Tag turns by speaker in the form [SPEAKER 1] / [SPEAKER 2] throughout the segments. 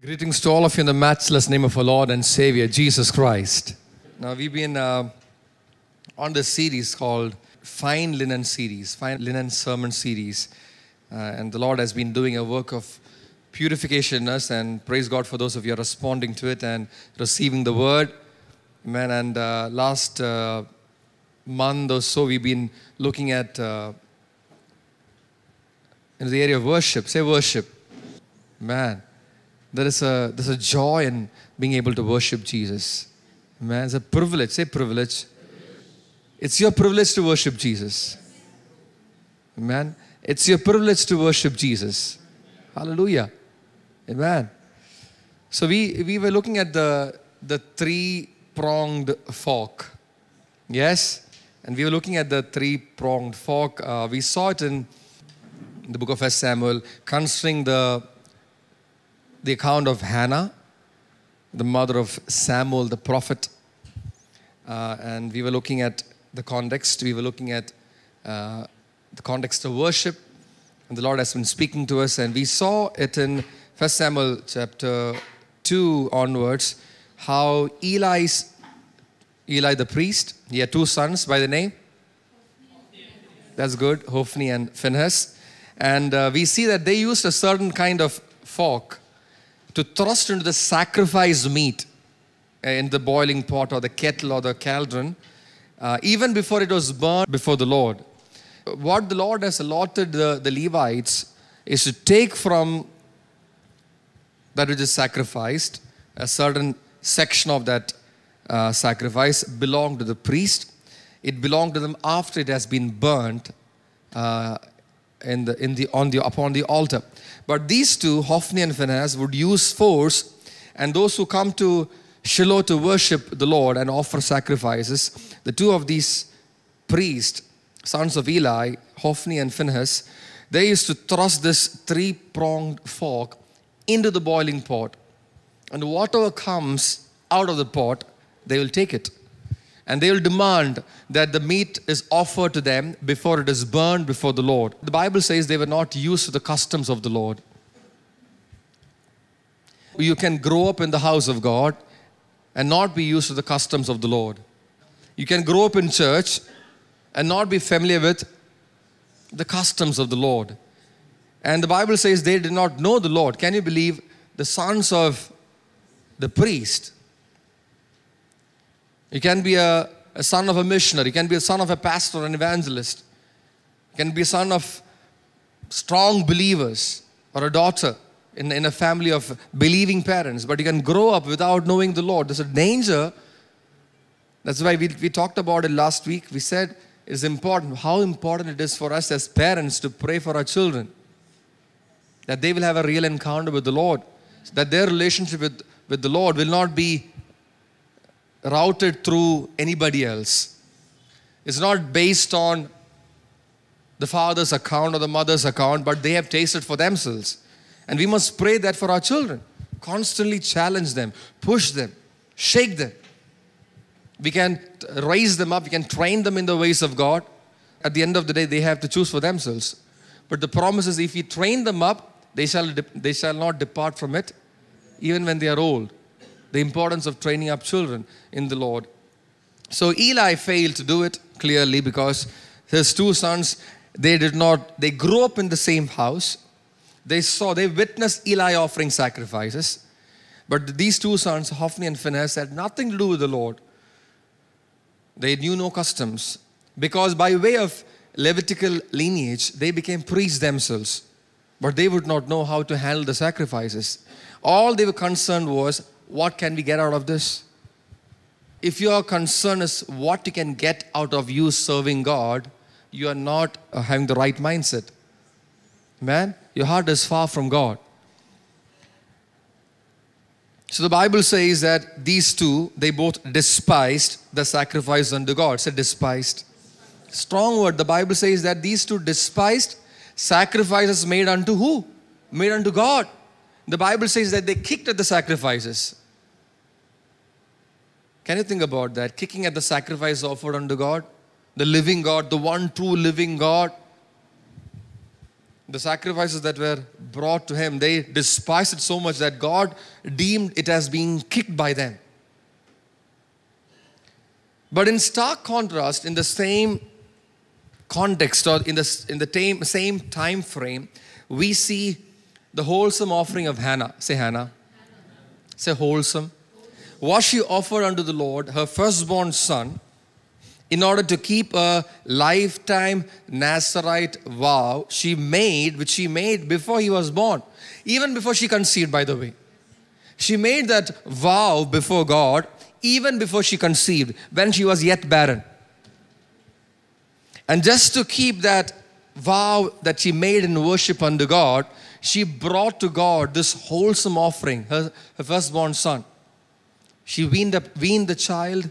[SPEAKER 1] Greetings to all of you in the matchless name of our Lord and Savior, Jesus Christ. Now, we've been uh, on this series called Fine Linen Series, Fine Linen Sermon Series. Uh, and the Lord has been doing a work of purification in us, and praise God for those of you responding to it and receiving the word. Amen. And uh, last uh, month or so, we've been looking at uh, in the area of worship. Say worship. Man there is a there's a joy in being able to worship Jesus. Man, it's a privilege. Say privilege. It's your privilege to worship Jesus. Amen. It's your privilege to worship Jesus. Hallelujah. Amen. So we we were looking at the the three pronged fork. Yes, and we were looking at the three pronged fork. Uh, we saw it in the book of First Samuel, considering the the account of Hannah, the mother of Samuel the prophet. Uh, and we were looking at the context, we were looking at uh, the context of worship. And the Lord has been speaking to us, and we saw it in 1 Samuel chapter 2 onwards how Eli's, Eli the priest, he had two sons by the name. That's good, Hophni and Phinehas. And uh, we see that they used a certain kind of fork to thrust into the sacrifice meat in the boiling pot or the kettle or the cauldron, uh, even before it was burned before the Lord. What the Lord has allotted the, the Levites is to take from that which is sacrificed, a certain section of that uh, sacrifice belonged to the priest. It belonged to them after it has been burnt uh, in the, in the, on the, upon the altar. But these two, Hophni and Phinehas, would use force, and those who come to Shiloh to worship the Lord and offer sacrifices, the two of these priests, sons of Eli, Hophni and Phinehas, they used to thrust this three pronged fork into the boiling pot. And whatever comes out of the pot, they will take it. And they will demand that the meat is offered to them before it is burned before the Lord. The Bible says they were not used to the customs of the Lord. You can grow up in the house of God and not be used to the customs of the Lord. You can grow up in church and not be familiar with the customs of the Lord. And the Bible says they did not know the Lord. Can you believe the sons of the priest? You can be a, a son of a missionary, you can be a son of a pastor, an evangelist, you can be a son of strong believers or a daughter in, in a family of believing parents, but you can grow up without knowing the Lord. There's a danger. That's why we, we talked about it last week. We said it's important, how important it is for us as parents to pray for our children. That they will have a real encounter with the Lord. That their relationship with, with the Lord will not be routed through anybody else. It's not based on the father's account or the mother's account, but they have tasted for themselves. And we must pray that for our children. Constantly challenge them, push them, shake them. We can raise them up, we can train them in the ways of God. At the end of the day, they have to choose for themselves. But the promise is if we train them up, they shall, they shall not depart from it, even when they are old. The importance of training up children in the Lord. So Eli failed to do it clearly because his two sons, they did not, they grew up in the same house. They saw, they witnessed Eli offering sacrifices. But these two sons, Hophni and Phinehas, had nothing to do with the Lord. They knew no customs. Because by way of Levitical lineage, they became priests themselves. But they would not know how to handle the sacrifices. All they were concerned was, what can we get out of this? If your concern is what you can get out of you serving God, you are not uh, having the right mindset. Man, your heart is far from God. So the Bible says that these two, they both despised the sacrifice unto God. Said despised. Strong word. The Bible says that these two despised sacrifices made unto who? Made unto God. The Bible says that they kicked at the sacrifices. Can you think about that? Kicking at the sacrifice offered unto God, the living God, the one true living God. the sacrifices that were brought to him, they despised it so much that God deemed it as being kicked by them. But in stark contrast, in the same context or in the, in the same, same time frame, we see the wholesome offering of Hannah. Say Hannah. Say wholesome. Was she offered unto the Lord her firstborn son in order to keep a lifetime Nazarite vow she made, which she made before he was born, even before she conceived, by the way. She made that vow before God even before she conceived, when she was yet barren. And just to keep that vow that she made in worship unto God, she brought to God this wholesome offering, her, her firstborn son. She weaned, up, weaned the child,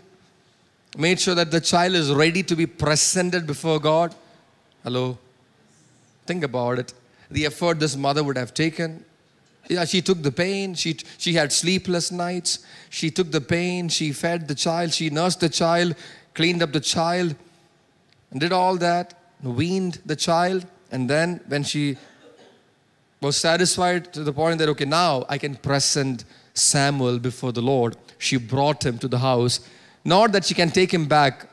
[SPEAKER 1] made sure that the child is ready to be presented before God. Hello? Think about it. The effort this mother would have taken. Yeah, she took the pain. She, she had sleepless nights. She took the pain. She fed the child. She nursed the child, cleaned up the child, and did all that, weaned the child. And then when she was satisfied to the point that, okay, now I can present Samuel before the Lord, she brought him to the house. Not that she can take him back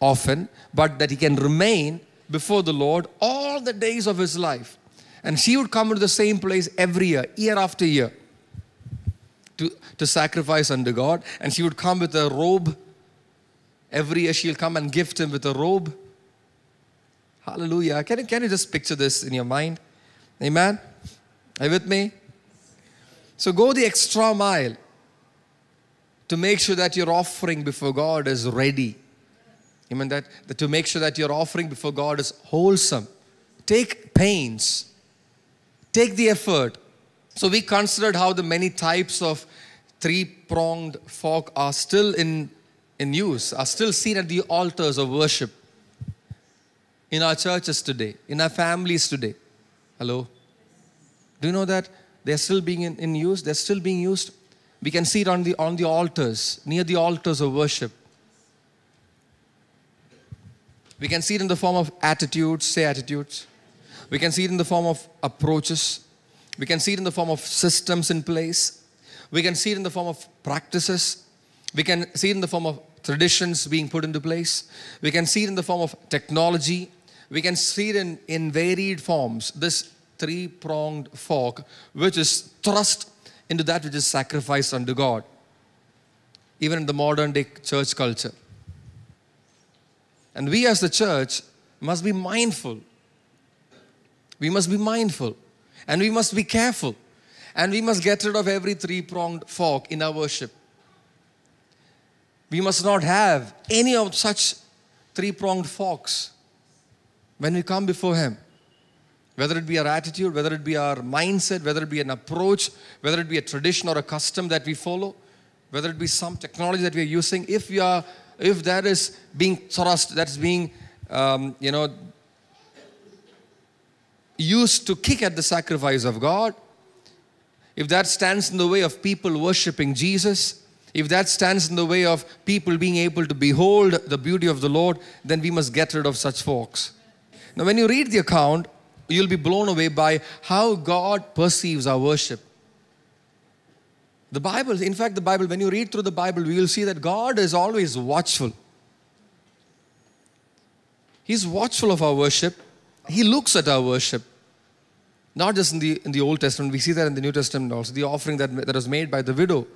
[SPEAKER 1] often, but that he can remain before the Lord all the days of his life. And she would come to the same place every year, year after year, to, to sacrifice unto God. And she would come with a robe. Every year she'll come and gift him with a robe. Hallelujah. Can you, can you just picture this in your mind? Amen. Are you with me? So go the extra mile to make sure that your offering before God is ready. Amen. That, that to make sure that your offering before God is wholesome. Take pains. Take the effort. So we considered how the many types of three-pronged fork are still in, in use, are still seen at the altars of worship in our churches today, in our families today. Hello? Do you know that they're still being in, in use? They're still being used. We can see it on the, on the altars, near the altars of worship. We can see it in the form of attitudes, say attitudes. We can see it in the form of approaches. We can see it in the form of systems in place. We can see it in the form of practices. We can see it in the form of traditions being put into place. We can see it in the form of technology. We can see it in, in varied forms. This three pronged fork, which is thrust into that which is sacrificed unto God, even in the modern day church culture. And we as the church must be mindful. We must be mindful and we must be careful and we must get rid of every three pronged fork in our worship. We must not have any of such three pronged forks when we come before Him. Whether it be our attitude, whether it be our mindset, whether it be an approach, whether it be a tradition or a custom that we follow, whether it be some technology that we are using, if we are, if that is being thrust, that's being, um, you know, used to kick at the sacrifice of God, if that stands in the way of people worshiping Jesus, if that stands in the way of people being able to behold the beauty of the Lord, then we must get rid of such folks. Now, when you read the account, you'll be blown away by how God perceives our worship. The Bible, in fact, the Bible, when you read through the Bible, we will see that God is always watchful. He's watchful of our worship. He looks at our worship. Not just in the, in the Old Testament, we see that in the New Testament also. The offering that, that was made by the widow,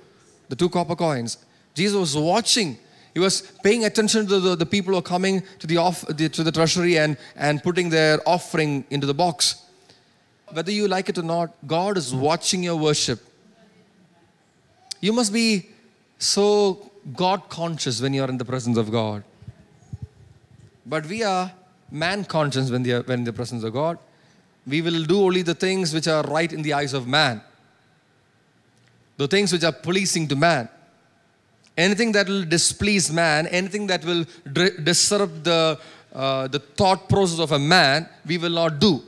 [SPEAKER 1] the two copper coins. Jesus was watching. He was paying attention to the, the people who are coming to the, off, the, to the treasury and, and putting their offering into the box. Whether you like it or not, God is watching your worship. You must be so God conscious when you are in the presence of God. But we are man conscious when they are when in the presence of God. We will do only the things which are right in the eyes of man. The things which are pleasing to man. Anything that will displease man, anything that will disturb the, uh, the thought process of a man, we will not do.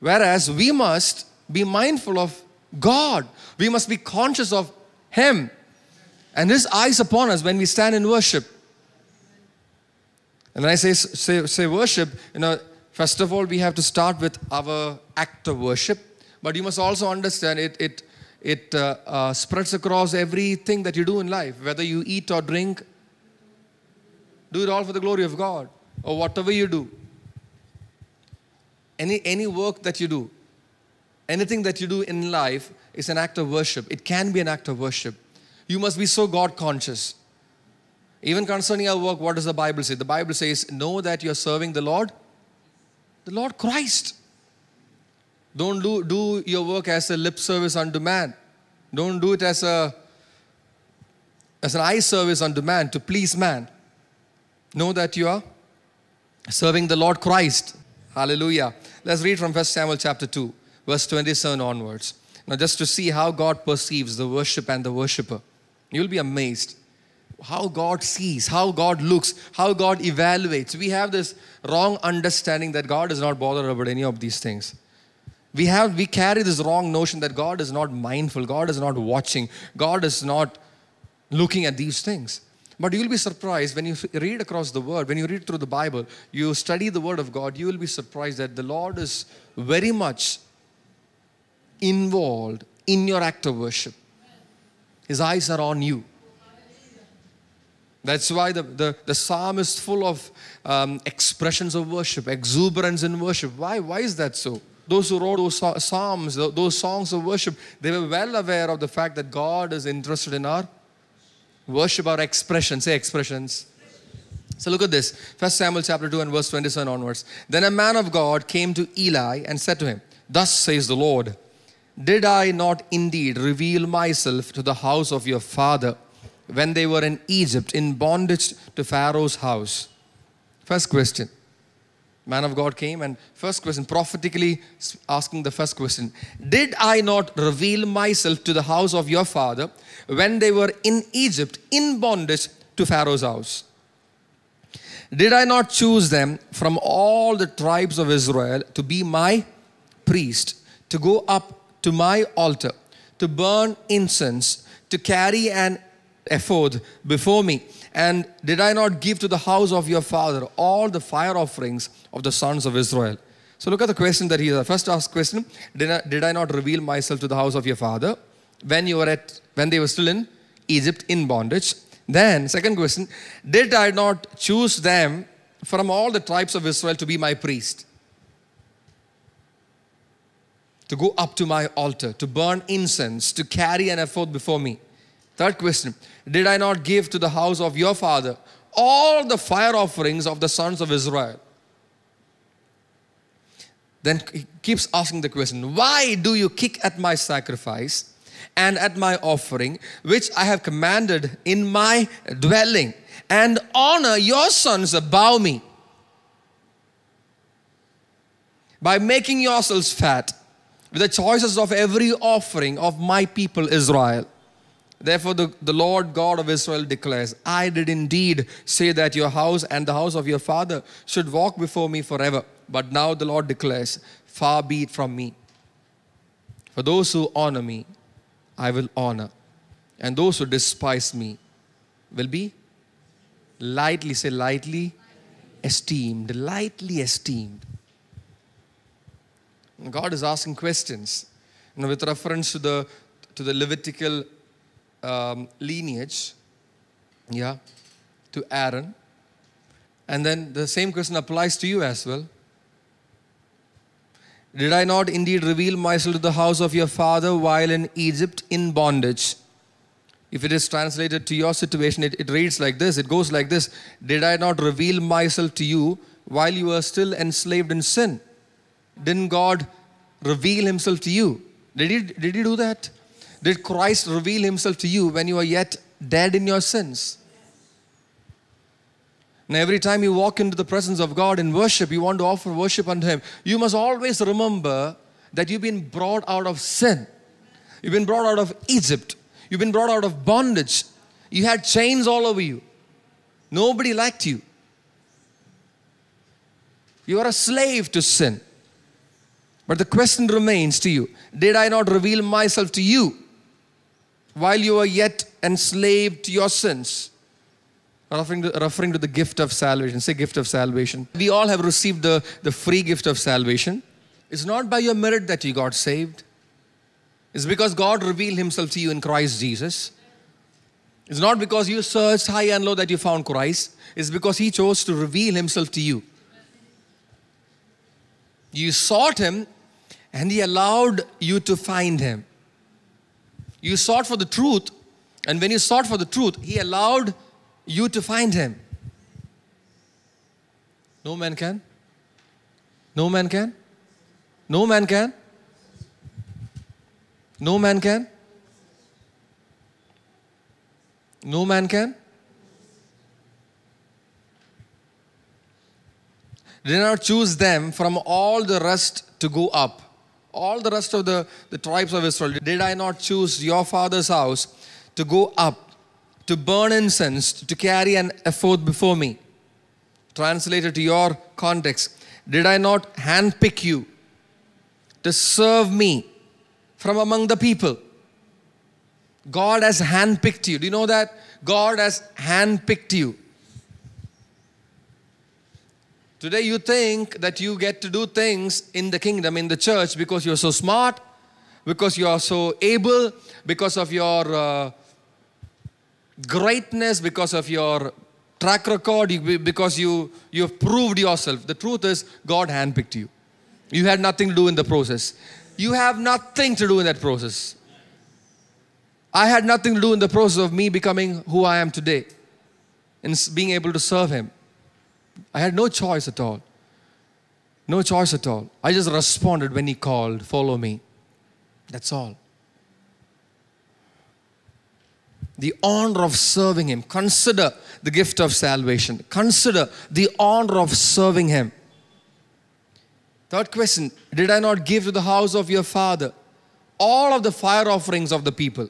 [SPEAKER 1] Whereas we must be mindful of God. We must be conscious of Him and His eyes upon us when we stand in worship. And when I say, say, say worship, you know, First of all, we have to start with our act of worship, but you must also understand it, it, it uh, uh, spreads across everything that you do in life, whether you eat or drink. Do it all for the glory of God, or whatever you do. Any, any work that you do, anything that you do in life is an act of worship. It can be an act of worship. You must be so God conscious. Even concerning our work, what does the Bible say? The Bible says, Know that you're serving the Lord, the Lord Christ. Don't do, do your work as a lip service unto man. Don't do it as a as an eye service unto man to please man. Know that you are serving the Lord Christ. Hallelujah. Let's read from 1 Samuel chapter 2, verse 27 onwards. Now, just to see how God perceives the worship and the worshiper, you'll be amazed how God sees, how God looks, how God evaluates. We have this wrong understanding that God is not bothered about any of these things. We have we carry this wrong notion that God is not mindful, God is not watching, God is not looking at these things. But you'll be surprised when you read across the word, when you read through the Bible, you study the word of God, you will be surprised that the Lord is very much involved in your act of worship. His eyes are on you. That's why the, the, the psalm is full of um, expressions of worship, exuberance in worship. Why? Why is that so? Those who wrote those psalms, those songs of worship, they were well aware of the fact that God is interested in our worship, our expressions. Say expressions. So look at this. First Samuel chapter 2 and verse 27 onwards. Then a man of God came to Eli and said to him, Thus says the Lord, Did I not indeed reveal myself to the house of your father? when they were in Egypt in bondage to Pharaoh's house? First question. Man of God came and first question, prophetically asking the first question Did I not reveal myself to the house of your father when they were in Egypt in bondage to Pharaoh's house? Did I not choose them from all the tribes of Israel to be my priest, to go up to my altar, to burn incense, to carry an ephod before me. And did I not give to the house of your father all the fire offerings of the sons of Israel? So look at the question that he has. First asked question, did I, did I not reveal myself to the house of your father when you were at when they were still in Egypt in bondage? Then second question, did I not choose them from all the tribes of Israel to be my priest? To go up to my altar, to burn incense, to carry an ephod before me. Third question Did I not give to the house of your father all the fire offerings of the sons of Israel? Then he keeps asking the question Why do you kick at my sacrifice and at my offering, which I have commanded in my dwelling, and honor your sons above me? By making yourselves fat with the choices of every offering of my people Israel. Therefore, the, the Lord God of Israel declares, I did indeed say that your house and the house of your father should walk before me forever. But now the Lord declares, Far be it from me. For those who honor me, I will honor. And those who despise me will be lightly, say lightly esteemed, lightly esteemed. God is asking questions. You know, with reference to the to the Levitical um, lineage, yeah, to Aaron. And then the same question applies to you as well. Did I not indeed reveal myself to the house of your father while in Egypt in bondage? If it is translated to your situation, it, it reads like this it goes like this Did I not reveal myself to you while you were still enslaved in sin? Didn't God reveal himself to you? Did he, did he do that? Did Christ reveal himself to you when you are yet dead in your sins? Now, every time you walk into the presence of God in worship, you want to offer worship unto Him, you must always remember that you've been brought out of sin. You've been brought out of Egypt. You've been brought out of bondage. You had chains all over you. Nobody liked you. You are a slave to sin. But the question remains to you Did I not reveal myself to you while you were yet enslaved to your sins. referring to, referring to the gift of salvation. Say, gift of salvation. We all have received the, the free gift of salvation. It's not by your merit that you got saved, it's because God revealed Himself to you in Christ Jesus. It's not because you searched high and low that you found Christ, it's because He chose to reveal Himself to you. You sought Him, and He allowed you to find Him. You sought for the truth, and when you sought for the truth, He allowed you to find Him. No man can. No man can. No man can. No man can. No man can. Did not choose them from all the rest to go up. All the rest of the, the tribes of Israel. Did I not choose your father's house to go up, to burn incense, to carry an ephod before me? Translated to your context. Did I not handpick you to serve me from among the people? God has handpicked you. Do you know that? God has handpicked you. Today, you think that you get to do things in the kingdom, in the church, because you're so smart, because you are so able, because of your uh, greatness, because of your track record, because you, you have proved yourself. The truth is, God handpicked you. You had nothing to do in the process. You have nothing to do in that process. I had nothing to do in the process of me becoming who I am today and being able to serve Him. I had no choice at all. No choice at all. I just responded when He called, Follow me. That's all. The honor of serving Him. Consider the gift of salvation. Consider the honor of serving Him. Third question Did I not give to the house of your father all of the fire offerings of the people?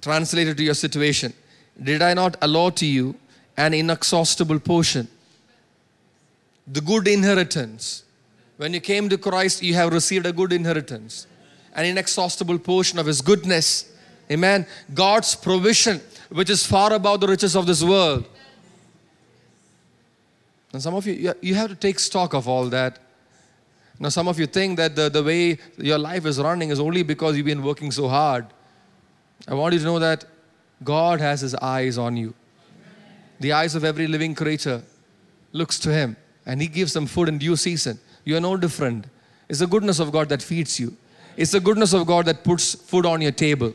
[SPEAKER 1] Translated to your situation Did I not allot to you an inexhaustible portion? The good inheritance. When you came to Christ, you have received a good inheritance, an inexhaustible portion of His goodness. Amen. God's provision, which is far above the riches of this world. And some of you, you have to take stock of all that. Now, some of you think that the, the way your life is running is only because you've been working so hard. I want you to know that God has His eyes on you. The eyes of every living creature looks to Him, and He gives them food in due season. You are no different. It's the goodness of God that feeds you. It's the goodness of God that puts food on your table.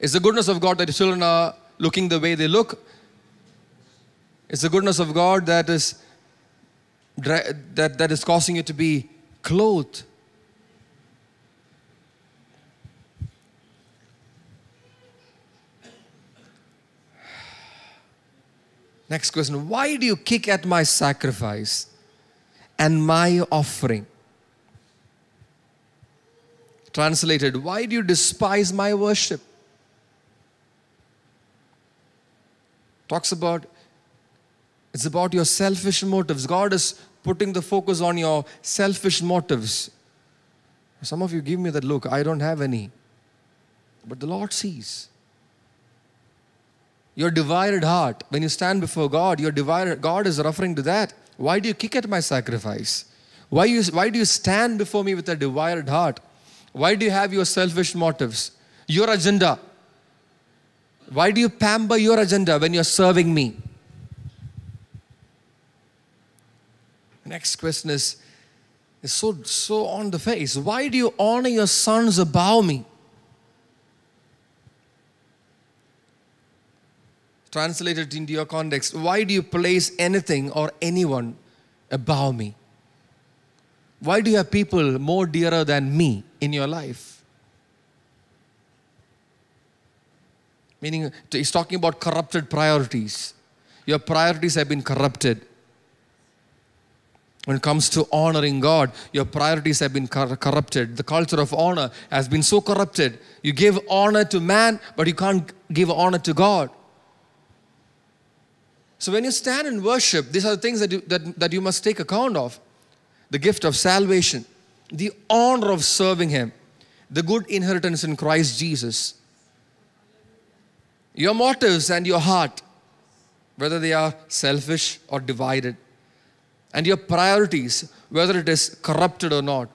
[SPEAKER 1] It's the goodness of God that your children are looking the way they look it's the goodness of God that is that, that is causing you to be clothed. Next question Why do you kick at my sacrifice and my offering? Translated, why do you despise my worship? Talks about it's about your selfish motives. God is putting the focus on your selfish motives. Some of you give me that look, I don't have any. But the Lord sees. Your divided heart, when you stand before God, your divided, God is referring to that. Why do you kick at my sacrifice? Why, you, why do you stand before me with a divided heart? Why do you have your selfish motives? Your agenda. Why do you pamper your agenda when you're serving me? Next question is, is so, so on the face. Why do you honor your sons above me? Translated into your context, why do you place anything or anyone above me? Why do you have people more dearer than me in your life? Meaning, he's talking about corrupted priorities. Your priorities have been corrupted. When it comes to honoring God, your priorities have been corrupted. The culture of honor has been so corrupted. You give honor to man, but you can't give honor to God. So when you stand and worship, these are the things that you, that, that you must take account of the gift of salvation, the honor of serving Him, the good inheritance in Christ Jesus. Your motives and your heart, whether they are selfish or divided, and your priorities, whether it is corrupted or not.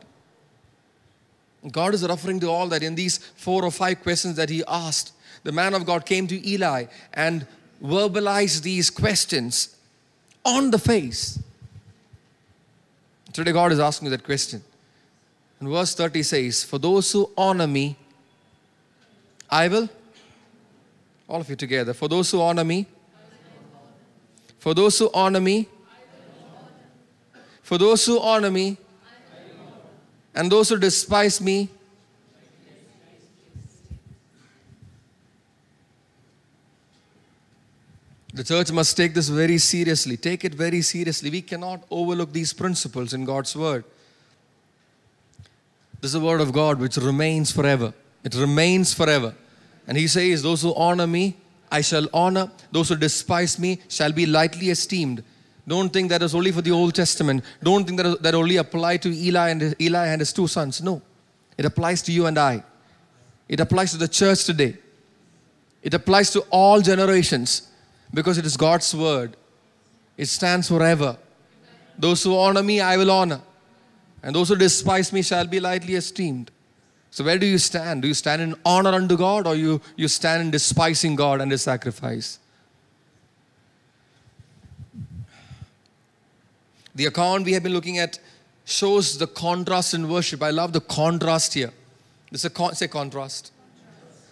[SPEAKER 1] God is referring to all that in these four or five questions that he asked. The man of God came to Eli and verbalized these questions on the face. Today, God is asking you that question. And verse 30 says, For those who honor me, I will, all of you together, for those who honor me, for those who honor me, for those who honor me, and those who despise me, The church must take this very seriously. Take it very seriously. We cannot overlook these principles in God's word. This is the word of God which remains forever. It remains forever. And he says, Those who honor me, I shall honor. Those who despise me shall be lightly esteemed. Don't think that is only for the Old Testament. Don't think that that only apply to Eli and Eli and his two sons. No, it applies to you and I. It applies to the church today. It applies to all generations because it is God's word. It stands forever. Those who honor me, I will honor, and those who despise me shall be lightly esteemed. So, where do you stand? Do you stand in honor unto God, or you, you stand in despising God and His sacrifice? The account we have been looking at shows the contrast in worship. I love the contrast here. This is a con- say contrast.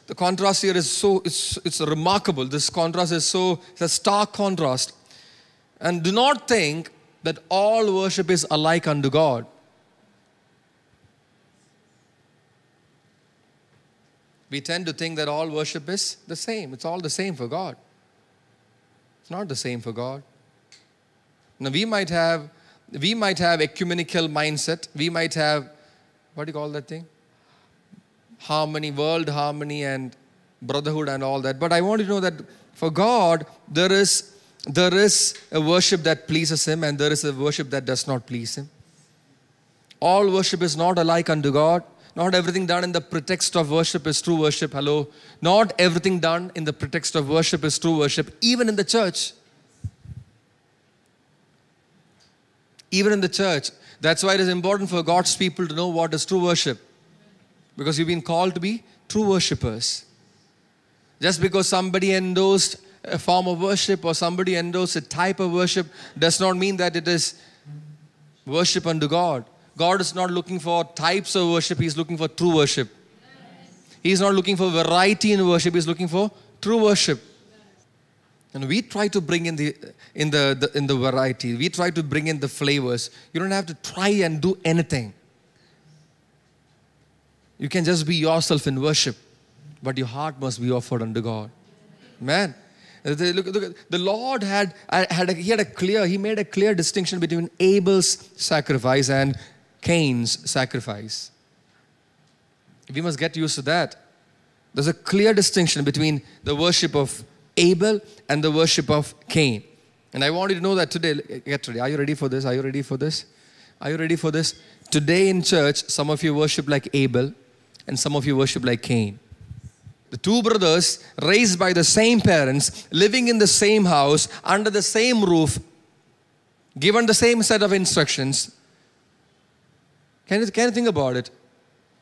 [SPEAKER 1] The contrast here is so it's it's remarkable. This contrast is so it's a stark contrast. And do not think that all worship is alike unto God. We tend to think that all worship is the same. It's all the same for God. It's not the same for God. Now we might have we might have ecumenical mindset. We might have what do you call that thing? Harmony, world harmony and brotherhood and all that. But I want you to know that for God there is there is a worship that pleases him and there is a worship that does not please him. All worship is not alike unto God. Not everything done in the pretext of worship is true worship. Hello. Not everything done in the pretext of worship is true worship, even in the church. Even in the church. That's why it is important for God's people to know what is true worship. Because you've been called to be true worshippers. Just because somebody endorsed a form of worship or somebody endorsed a type of worship does not mean that it is worship unto God. God is not looking for types of worship, He's looking for true worship. He's not looking for variety in worship, He's looking for true worship. And we try to bring in the in the, the in the variety. We try to bring in the flavors. You don't have to try and do anything. You can just be yourself in worship, but your heart must be offered unto God. Man, look, look, the Lord had, uh, had a, he had a clear, he made a clear distinction between Abel's sacrifice and Cain's sacrifice. We must get used to that. There's a clear distinction between the worship of Abel and the worship of Cain. And I want you to know that today, ready. Are you ready for this? Are you ready for this? Are you ready for this? Today in church, some of you worship like Abel and some of you worship like Cain. The two brothers, raised by the same parents, living in the same house, under the same roof, given the same set of instructions. Can you, can you think about it?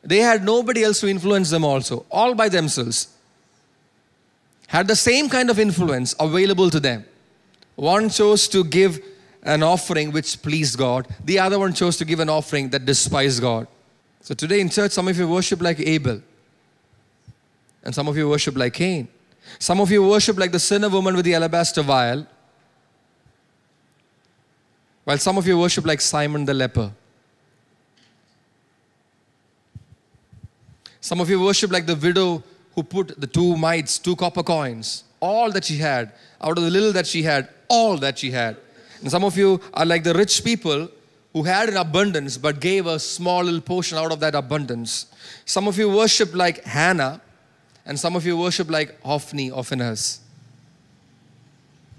[SPEAKER 1] They had nobody else to influence them, also, all by themselves. Had the same kind of influence available to them. One chose to give an offering which pleased God, the other one chose to give an offering that despised God. So today in church, some of you worship like Abel, and some of you worship like Cain. Some of you worship like the sinner woman with the alabaster vial, while some of you worship like Simon the leper. Some of you worship like the widow who put the two mites, two copper coins, all that she had, out of the little that she had, all that she had. And some of you are like the rich people who had an abundance but gave a small little portion out of that abundance. Some of you worship like Hannah, and some of you worship like Hophni or.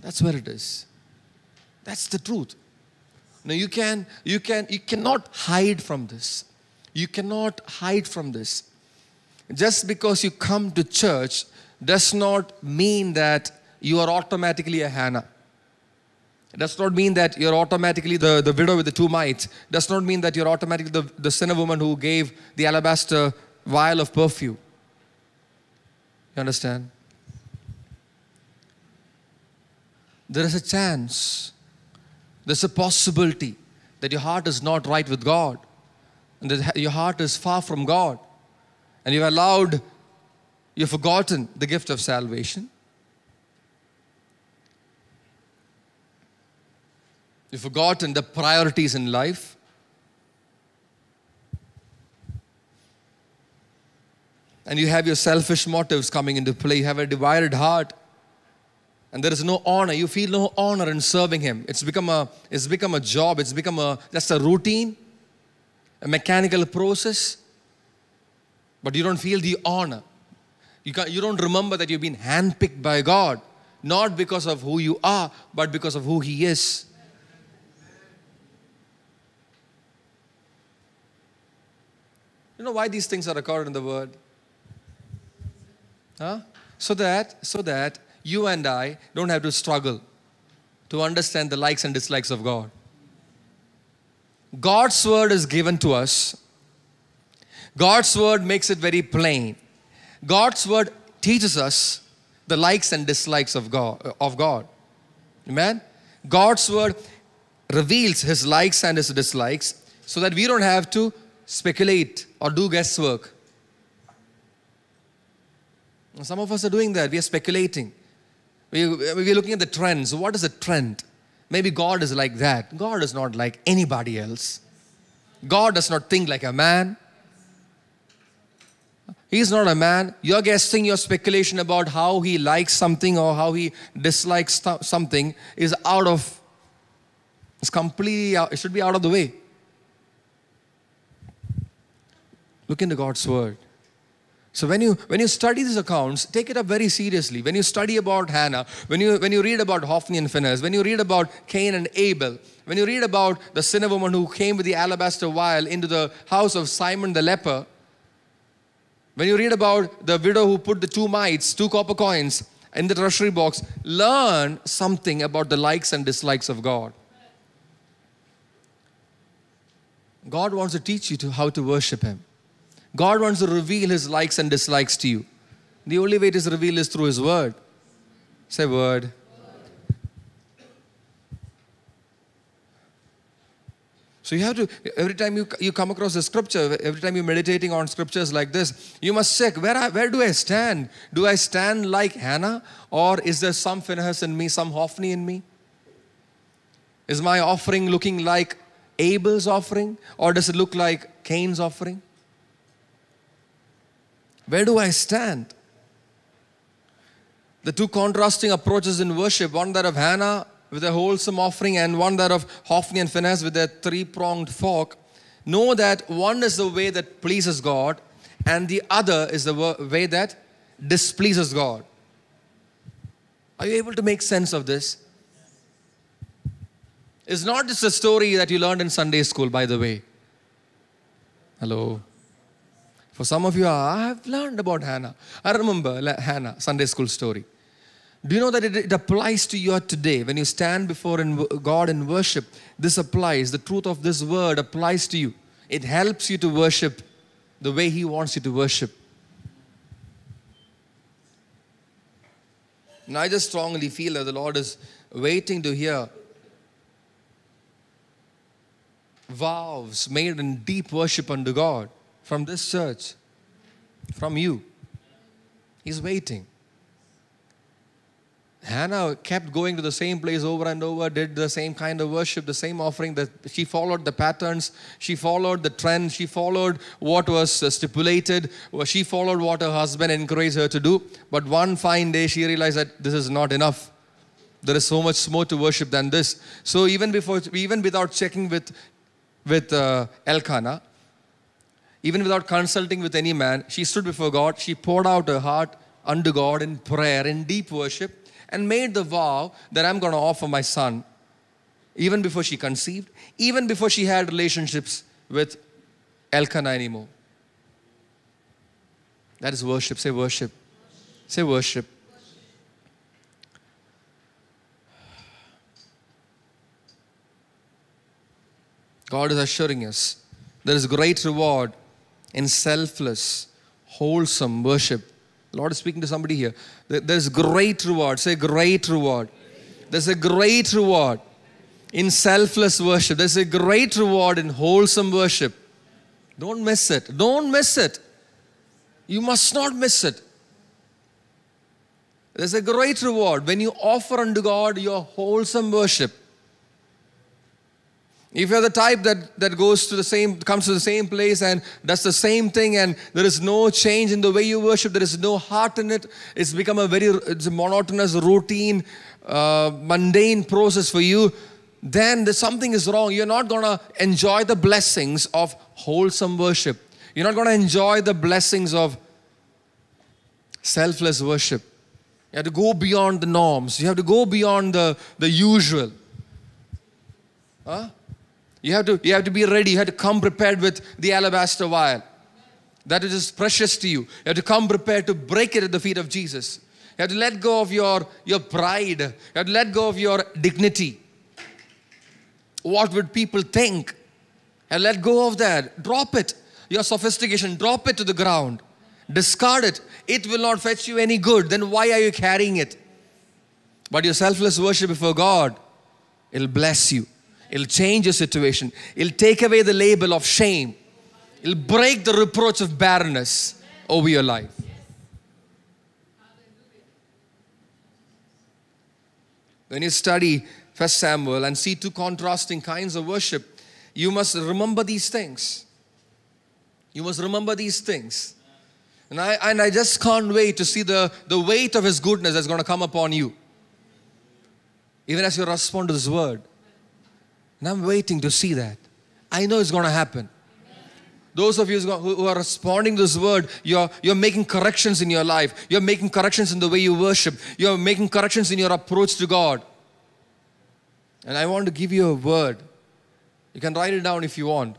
[SPEAKER 1] That's where it is. That's the truth. Now you can, you can, you cannot hide from this. You cannot hide from this. just because you come to church does not mean that you are automatically a Hannah. Does not mean that you're automatically the, the widow with the two mites. Does not mean that you're automatically the, the sinner woman who gave the alabaster vial of perfume. You understand? There is a chance, there's a possibility that your heart is not right with God and that your heart is far from God and you've allowed, you've forgotten the gift of salvation. You've forgotten the priorities in life. And you have your selfish motives coming into play. You have a divided heart. And there is no honor. You feel no honor in serving Him. It's become a, it's become a job. It's become a, just a routine, a mechanical process. But you don't feel the honor. You, can you don't remember that you've been handpicked by God, not because of who you are, but because of who He is. You know why these things are recorded in the Word? Huh? So that, so that you and I don't have to struggle to understand the likes and dislikes of God. God's word is given to us. God's word makes it very plain. God's word teaches us the likes and dislikes of God. Of God. Amen? God's word reveals his likes and his dislikes so that we don't have to speculate or do guesswork. Some of us are doing that. We are speculating. We, we're looking at the trends. What is a trend? Maybe God is like that. God is not like anybody else. God does not think like a man. He's not a man. You're guessing your speculation about how he likes something or how he dislikes something is out of, it's completely, it should be out of the way. Look into God's word. So when you when you study these accounts, take it up very seriously. When you study about Hannah, when you when you read about Hophni and Phinehas, when you read about Cain and Abel, when you read about the sinner woman who came with the alabaster vial into the house of Simon the leper, when you read about the widow who put the two mites, two copper coins in the treasury box, learn something about the likes and dislikes of God. God wants to teach you to how to worship Him. God wants to reveal His likes and dislikes to you. The only way it is revealed is through His Word. Say, Word. So you have to, every time you, you come across a scripture, every time you're meditating on scriptures like this, you must check, where, I, where do I stand? Do I stand like Hannah? Or is there some Phinehas in me, some Hophni in me? Is my offering looking like Abel's offering? Or does it look like Cain's offering? Where do I stand? The two contrasting approaches in worship one that of Hannah with a wholesome offering, and one that of Hophni and Phinehas with their three pronged fork. Know that one is the way that pleases God, and the other is the way that displeases God. Are you able to make sense of this? It's not just a story that you learned in Sunday school, by the way. Hello. For some of you, ah, I have learned about Hannah. I remember Hannah, Sunday school story. Do you know that it, it, applies to you today? When you stand before in, God in worship, this applies. The truth of this word applies to you. It helps you to worship the way He wants you to worship. And I just strongly feel that the Lord is waiting to hear vows made in deep worship unto God from this church, from you. He's waiting. Hannah kept going to the same place over and over, did the same kind of worship, the same offering. That she followed the patterns, she followed the trend, she followed what was stipulated, she followed what her husband encouraged her to do. But one fine day, she realized that this is not enough. There is so much more to worship than this. So even before, even without checking with with uh, Elkanah, even without consulting with any man, she stood before God. She poured out her heart unto God in prayer, in deep worship, and made the vow that I'm going to offer my son, even before she conceived, even before she had relationships with Elkanah anymore. That is worship. Say worship. Say worship. God is assuring us there is great reward in selfless, wholesome worship. The Lord is speaking to somebody here. There- There's great reward. Say great reward. There's a great reward in selfless worship. There's a great reward in wholesome worship. Don't miss it. Don't miss it. You must not miss it. There's a great reward when you offer unto God your wholesome worship. If you're the type that, that goes to the same, comes to the same place and does the same thing, and there is no change in the way you worship, there is no heart in it, it's become a very it's a monotonous, routine, uh, mundane process for you, then there's something is wrong. You're not gonna enjoy the blessings of wholesome worship. You're not gonna enjoy the blessings of selfless worship. You have to go beyond the norms. You have to go beyond the, the usual. Huh? You have, to, you have to be ready. You have to come prepared with the alabaster vial. That is just precious to you. You have to come prepared to break it at the feet of Jesus. You have to let go of your, your pride. You have to let go of your dignity. What would people think? And let go of that. Drop it. Your sophistication, drop it to the ground. Discard it. It will not fetch you any good. Then why are you carrying it? But your selfless worship before God, it'll bless you. It'll change your situation. It'll take away the label of shame. It'll break the reproach of barrenness over your life. When you study First Samuel and see two contrasting kinds of worship, you must remember these things. You must remember these things. And I, and I just can't wait to see the, the weight of His goodness that's going to come upon you. Even as you respond to this word. And I'm waiting to see that. I know it's going to happen. Those of you who are responding to this word, you're, you're making corrections in your life. You're making corrections in the way you worship. You're making corrections in your approach to God. And I want to give you a word. You can write it down if you want.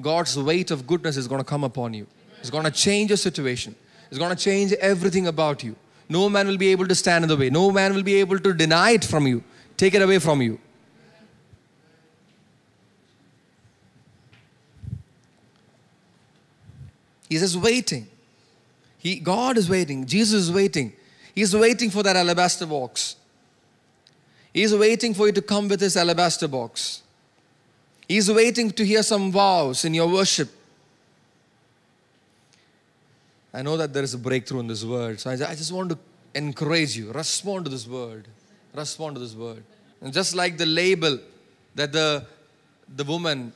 [SPEAKER 1] God's weight of goodness is going to come upon you. It's going to change your situation. It's going to change everything about you. No man will be able to stand in the way. No man will be able to deny it from you, take it away from you. He says, waiting. He, God is waiting. Jesus is waiting. He's waiting for that alabaster box. He's waiting for you to come with his alabaster box. He's waiting to hear some vows in your worship. I know that there is a breakthrough in this word, so I I just want to encourage you. Respond to this word. Respond to this word. And just like the label that the, the woman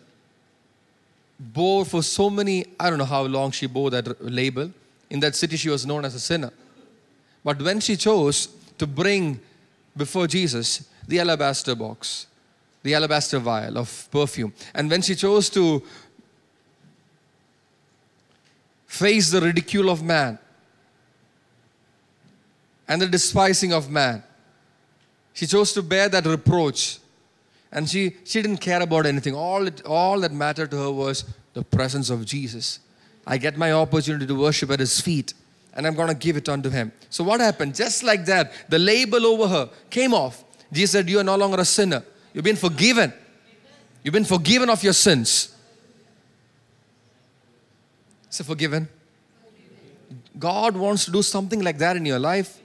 [SPEAKER 1] bore for so many, I don't know how long she bore that label. In that city, she was known as a sinner. But when she chose to bring before Jesus the alabaster box, the alabaster vial of perfume, and when she chose to face the ridicule of man and the despising of man, she chose to bear that reproach and she, she didn't care about anything. All, it, all that mattered to her was the presence of Jesus. I get my opportunity to worship at his feet and I'm going to give it unto him. So, what happened? Just like that, the label over her came off. Jesus said, You are no longer a sinner. You've been forgiven. You've been forgiven of your sins. Say, forgiven. God wants to do something like that in your life.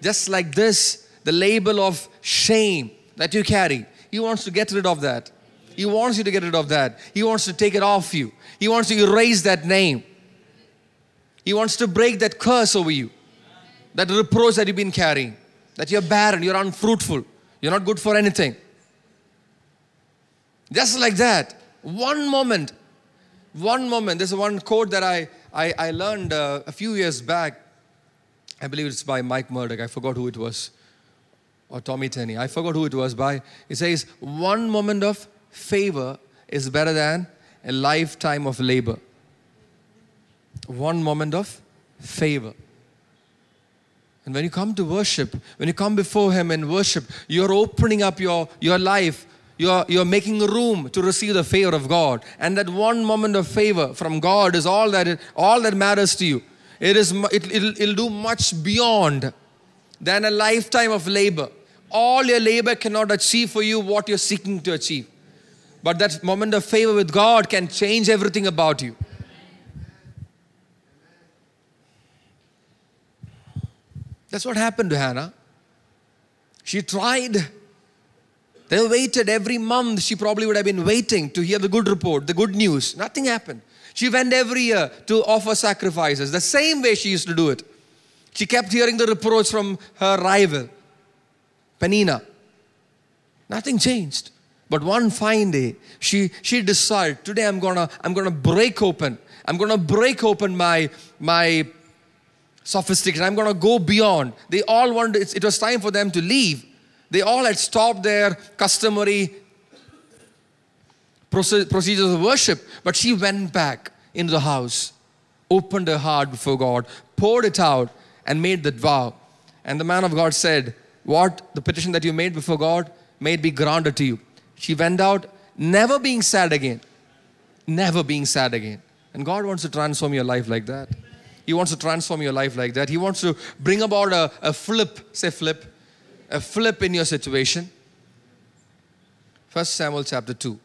[SPEAKER 1] Just like this, the label of shame that you carry. He wants to get rid of that. He wants you to get rid of that. He wants to take it off you. He wants to erase that name. He wants to break that curse over you. That reproach that you've been carrying. That you're barren, you're unfruitful, you're not good for anything. Just like that. One moment. One moment. There's one quote that I, I, I learned uh, a few years back. I believe it's by Mike Murdock. I forgot who it was. Or Tommy Tenney. I forgot who it was by. It says, one moment of favor is better than a lifetime of labor. One moment of favor. And when you come to worship, when you come before Him and worship, you're opening up your, your life. You're, you're making room to receive the favor of God. And that one moment of favor from God is all that, it, all that matters to you. It is, it, it'll, it'll do much beyond than a lifetime of labor. All your labor cannot achieve for you what you're seeking to achieve. But that moment of favor with God can change everything about you. That's what happened to Hannah. She tried. They waited every month. She probably would have been waiting to hear the good report, the good news. Nothing happened. She went every year to offer sacrifices, the same way she used to do it. She kept hearing the reproach from her rival, Peninnah. Nothing changed. But one fine day, she, she decided, today I'm gonna, I'm gonna break open. I'm gonna break open my, my sophistication. I'm gonna go beyond. They all wanted, it was time for them to leave. They all had stopped their customary procedures of worship, but she went back into the house, opened her heart before God, poured it out, and made that vow. And the man of God said, What the petition that you made before God may it be granted to you. She went out, never being sad again. Never being sad again. And God wants to transform your life like that. He wants to transform your life like that. He wants to bring about a, a flip, say flip, a flip in your situation. First Samuel chapter 2.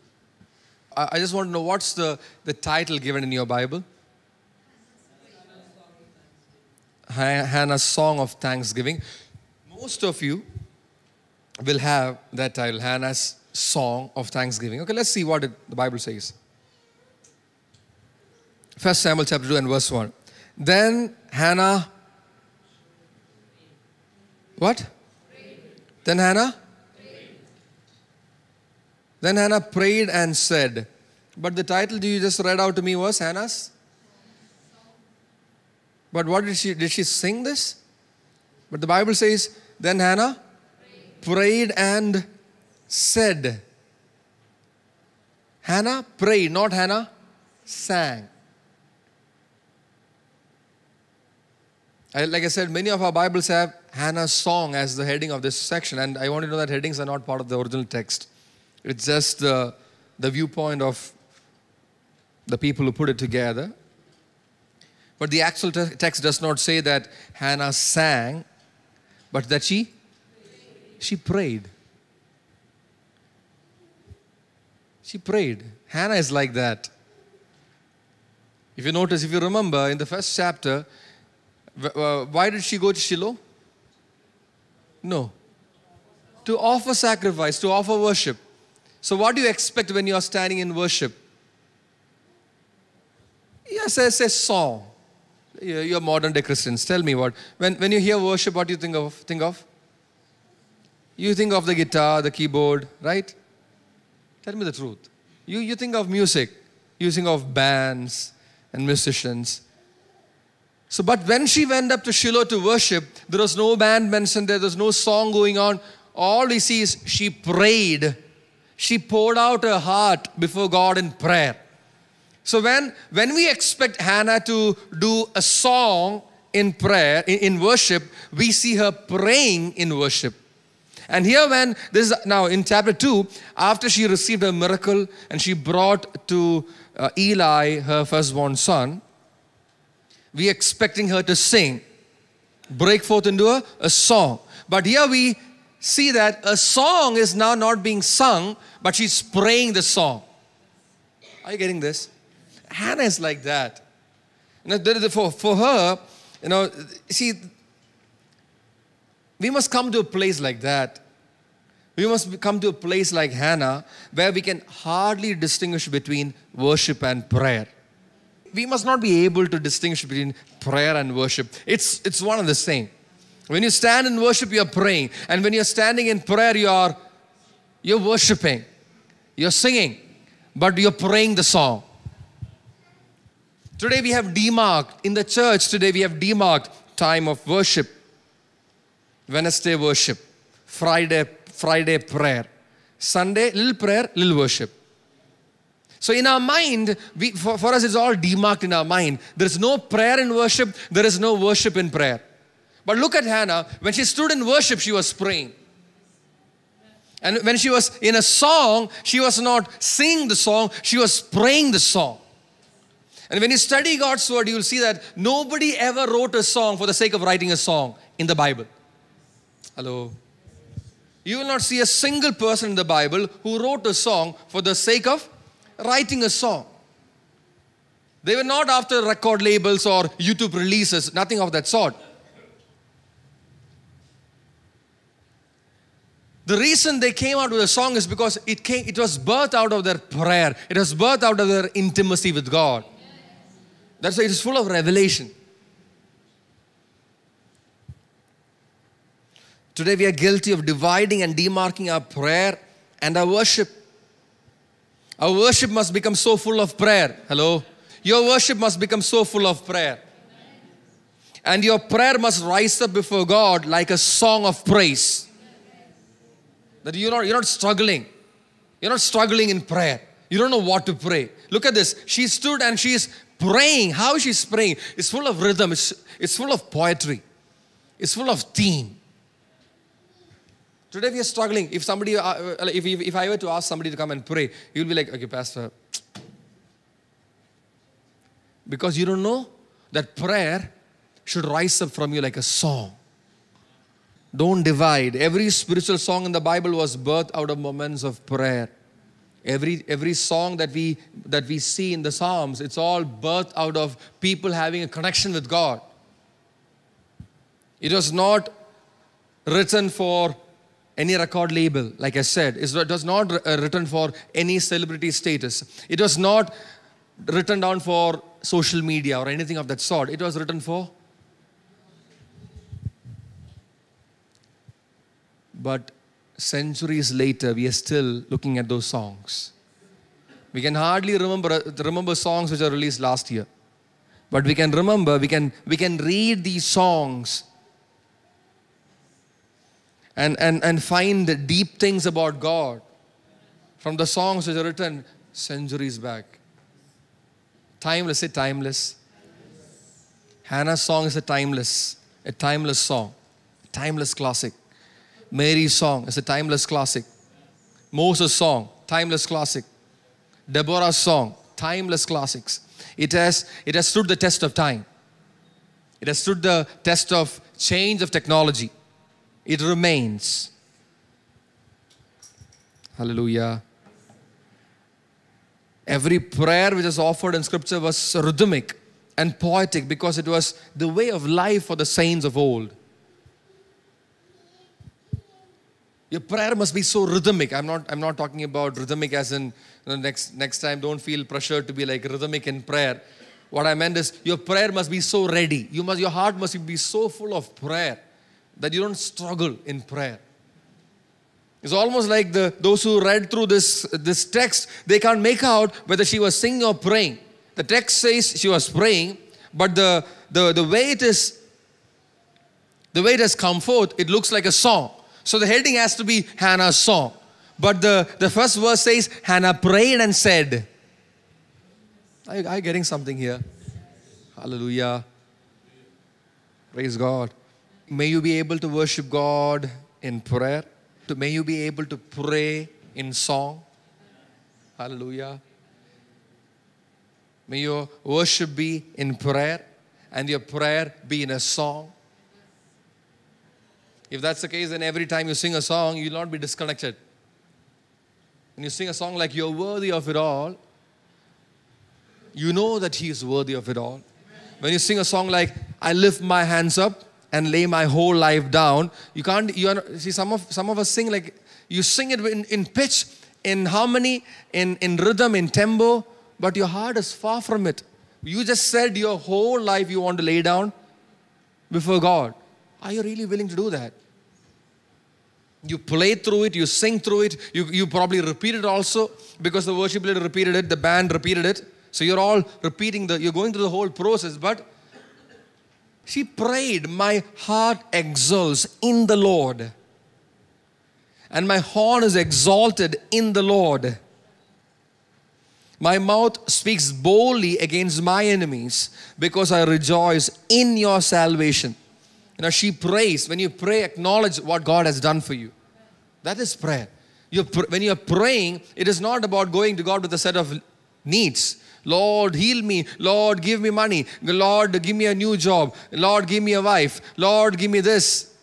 [SPEAKER 1] I, I just want to know what's the, the title given in your Bible? Ha- Hannah's Song of Thanksgiving. Most of you will have that title, Hannah's Song of Thanksgiving. Okay, let's see what it, the Bible says. First Samuel chapter 2 and verse 1. Then Hannah, what? Then Hannah? Then Hannah prayed and said, but the title you just read out to me was Hannah's? But what did she, did she sing this? But the Bible says, then Hannah prayed and said. Hannah prayed, not Hannah sang. Like I said, many of our Bibles have Hannah's song as the heading of this section, and I want you to know that headings are not part of the original text. It's just the, the viewpoint of the people who put it together. But the actual te- text does not say that Hannah sang, but that she she prayed. She prayed. Hannah is like that. If you notice, if you remember in the first chapter, uh, why did she go to Shiloh? No. To offer sacrifice, to offer worship. So, what do you expect when you are standing in worship? Yes, it's a song. You're modern day Christians. Tell me what. When, when you hear worship, what do you think of? Think of? You think of the guitar, the keyboard, right? Tell me the truth. You, you think of music. You think of bands and musicians. So, but when she went up to Shiloh to worship, there was no band mentioned there, there was no song going on. All we see is she prayed. She poured out her heart before God in prayer. So when, when we expect Hannah to do a song in prayer, in, in worship, we see her praying in worship. And here, when this is now in chapter 2, after she received a miracle and she brought to uh, Eli her firstborn son, we expecting her to sing, break forth into a, a song. But here we see that a song is now not being sung, but she's praying the song. Are you getting this? Hannah is like that. You know, for, for her, you know, see, we must come to a place like that. We must come to a place like Hannah where we can hardly distinguish between worship and prayer. We must not be able to distinguish between prayer and worship. It's, it's one and the same. When you stand in worship, you're praying. And when you're standing in prayer, you're, you're worshiping. You're singing. But you're praying the song. Today we have demarked, in the church today we have demarked time of worship. Wednesday worship. Friday, Friday prayer. Sunday, little prayer, little worship. So in our mind, we, for, for us it's all demarked in our mind. There is no prayer in worship, there is no worship in prayer. But look at Hannah, when she stood in worship, she was praying. And when she was in a song, she was not singing the song, she was praying the song. And when you study God's word, you will see that nobody ever wrote a song for the sake of writing a song in the Bible. Hello. You will not see a single person in the Bible who wrote a song for the sake of writing a song. They were not after record labels or YouTube releases, nothing of that sort. The reason they came out with a song is because it came, it was birthed out of their prayer. It was birthed out of their intimacy with God. That's why it is full of revelation. Today we are guilty of dividing and demarking our prayer and our worship. Our worship must become so full of prayer. Hello? Your worship must become so full of prayer. And your prayer must rise up before God like a song of praise. That you're not, you're not struggling. You're not struggling in prayer. You don't know what to pray. Look at this. She stood and she's praying. How she's praying? It's full of rhythm, it's, it's full of poetry, it's full of theme. Today we are struggling. If somebody, uh, uh if, if, if I were to ask somebody to come and pray, you'll be like, okay, Pastor. Because you don't know that prayer should rise up from you like a song. Don't divide. Every spiritual song in the Bible was birthed out of moments of prayer. Every, every song that we, that we see in the Psalms, it's all birthed out of people having a connection with God. It was not written for any record label, like I said. It was not uh, written for any celebrity status. It was not written down for social media or anything of that sort. It was written for But centuries later, we are still looking at those songs. We can hardly remember, remember songs which are released last year. But we can remember, we can, we can read these songs and, and, and find deep things about God from the songs which are written centuries back. Timeless, say timeless. Hannah's song is a timeless, a timeless song, a timeless classic. Mary's song is a timeless classic. Moses' song, timeless classic. Deborah's song, timeless classics. It has, it has stood the test of time. It has stood the test of change of technology. It remains. Hallelujah. Every prayer which is offered in scripture was rhythmic and poetic because it was the way of life for the saints of old. Your prayer must be so rhythmic. I'm not, I'm not talking about rhythmic as in you know, next, next time don't feel pressure to be like rhythmic in prayer. What I meant is your prayer must be so ready. You must, your heart must be so full of prayer that you don't struggle in prayer. It's almost like the, those who read through this, this text, they can't make out whether she was singing or praying. The text says she was praying, but the, the, the way it is, the way it has come forth, it looks like a song. So the heading has to be Hannah's song. But the, the first verse says, Hannah prayed and said, Are you, are you getting something here? Hallelujah. Praise God. May you be able to worship God in prayer. May you be able to pray in song. Hallelujah. May your worship be in prayer and your prayer be in a song. If that's the case, then every time you sing a song, you'll not be disconnected. When you sing a song like You're worthy of it all, you know that He is worthy of it all. When you sing a song like I lift my hands up and lay my whole life down, you can't, you are, see, some of, some of us sing like, you sing it in, in pitch, in harmony, in, in rhythm, in tempo, but your heart is far from it. You just said your whole life you want to lay down before God. Are you really willing to do that? You play through it, you sing through it, you, you probably repeat it also because the worship leader repeated it, the band repeated it. So you're all repeating the, you're going through the whole process. But she prayed, My heart exults in the Lord, and my horn is exalted in the Lord. My mouth speaks boldly against my enemies because I rejoice in your salvation. You know, she prays. When you pray, acknowledge what God has done for you. That is prayer. You're, when you're praying, it is not about going to God with a set of needs. Lord, heal me. Lord, give me money. Lord, give me a new job. Lord, give me a wife. Lord, give me this.